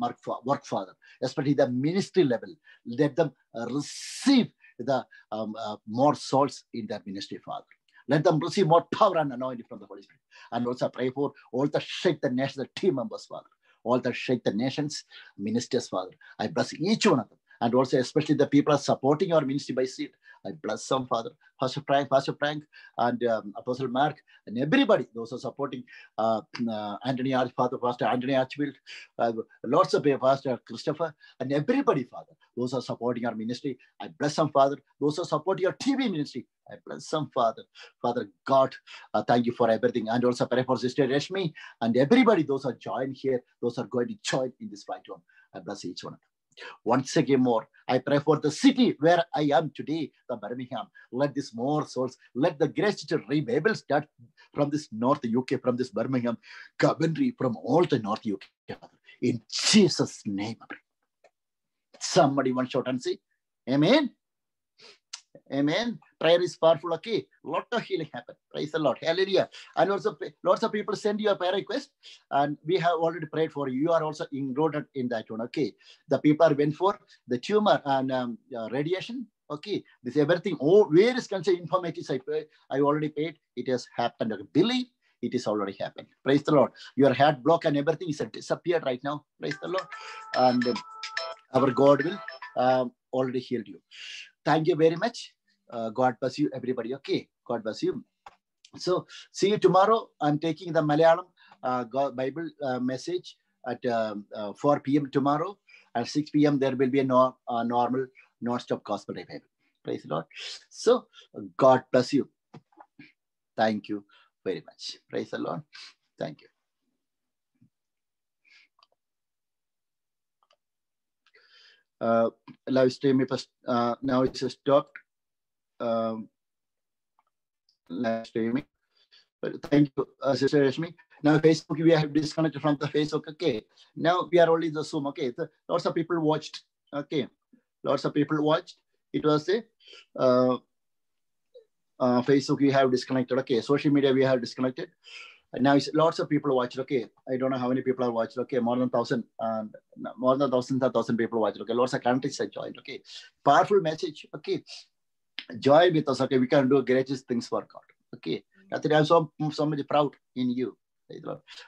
work, Father, especially the ministry level. Let them receive the um, uh, more souls in their ministry, Father. Let them receive more power and anointing from the Holy Spirit. And also pray for all the Shake the Nations, the team members, Father. All the Shake the Nations ministers, Father. I bless each one of them. And also, especially the people are supporting your ministry by seed. I bless some, Father. Pastor Frank, Pastor Frank, and um, Apostle Mark, and everybody, those are supporting uh, uh, Anthony Arch, Father, Pastor Anthony Archfield, uh, lots of Pastor Christopher, and everybody, Father. Those are supporting our ministry. I bless some, Father. Those are supporting your TV ministry. I bless some, Father. Father God, uh, thank you for everything. And also pray for Sister Rashmi and everybody, those are joined here, those are going to join in this right one. I bless each one. Once again more, I pray for the city where I am today, the Birmingham. Let this more souls, let the greatest revival start from this North UK, from this Birmingham, Coventry, from all the North UK. In Jesus' name. Somebody one shot and say, Amen. Amen. Prayer is powerful. Okay. Lot of healing happen. Praise the Lord. Hallelujah. And also lots of people send you a prayer request. And we have already prayed for you. You are also included in that one. Okay. The people went for the tumor and um, uh, radiation. Okay. This everything, all various kinds of informatives I, I already paid. It has happened. Believe it is already happened. Praise the Lord. Your heart block and everything is disappeared right now. Praise the Lord. And um, our God will um, already heal you. Thank you very much. Uh, God bless you, everybody. Okay, God bless you. So, see you tomorrow. I'm taking the Malayalam uh, God, Bible uh, message at um, 4 p.m. tomorrow. At 6 p.m., there will be a no, normal non-stop gospel revival. Praise the Lord. So, God bless you. Thank you very much. Praise the Lord. Thank you. Uh, live stream uh, now it's stopped um, live streaming. But thank you, uh, Sister Rashmi. Now Facebook, we have disconnected from the Facebook. Okay. Now we are only the Zoom. Okay. Lots of people watched. Okay. Lots of people watched. It was a uh, uh, Facebook we have disconnected. Okay. Social media we have disconnected. And now lots of people watched. Okay. I don't know how many people are watched. Okay. More than thousand and more than thousands and thousand people watched. Okay. Lots of countries have joined. Okay. Powerful message. Okay joy with us. Okay, we can do greatest things for God. Okay, that's I'm so so much proud in you.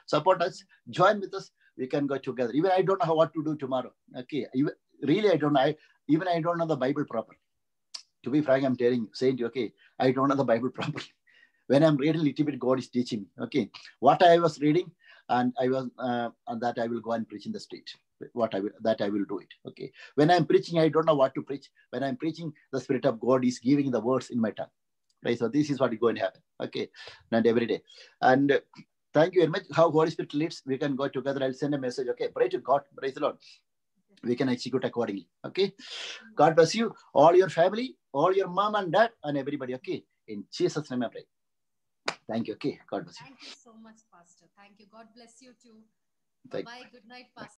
Support us, join with us. We can go together. Even I don't know how what to do tomorrow. Okay, even, really I don't know. I, even I don't know the Bible properly. To be frank, I'm telling you, saying to you, okay, I don't know the Bible *laughs* properly. when I'm reading a little bit, God is teaching me. Okay, what I was reading, and I was uh, and that I will go and preach in the street what I will that I will do it. Okay. When I'm preaching, I don't know what to preach. When I'm preaching, the Spirit of God is giving the words in my tongue. Right. So this is what is going to happen. Okay. Not every day. And thank you very much. How Holy Spirit leads, we can go together. I'll send a message. Okay. Pray to God. Praise the Lord. We can execute accordingly. Okay. God bless you, all your family, all your mom and dad, and everybody. Okay. In Jesus' name I pray. Thank you. Okay. God bless you. Thank you so much, Pastor. Thank you. God bless you too. Thank- Bye. Good night, Pastor.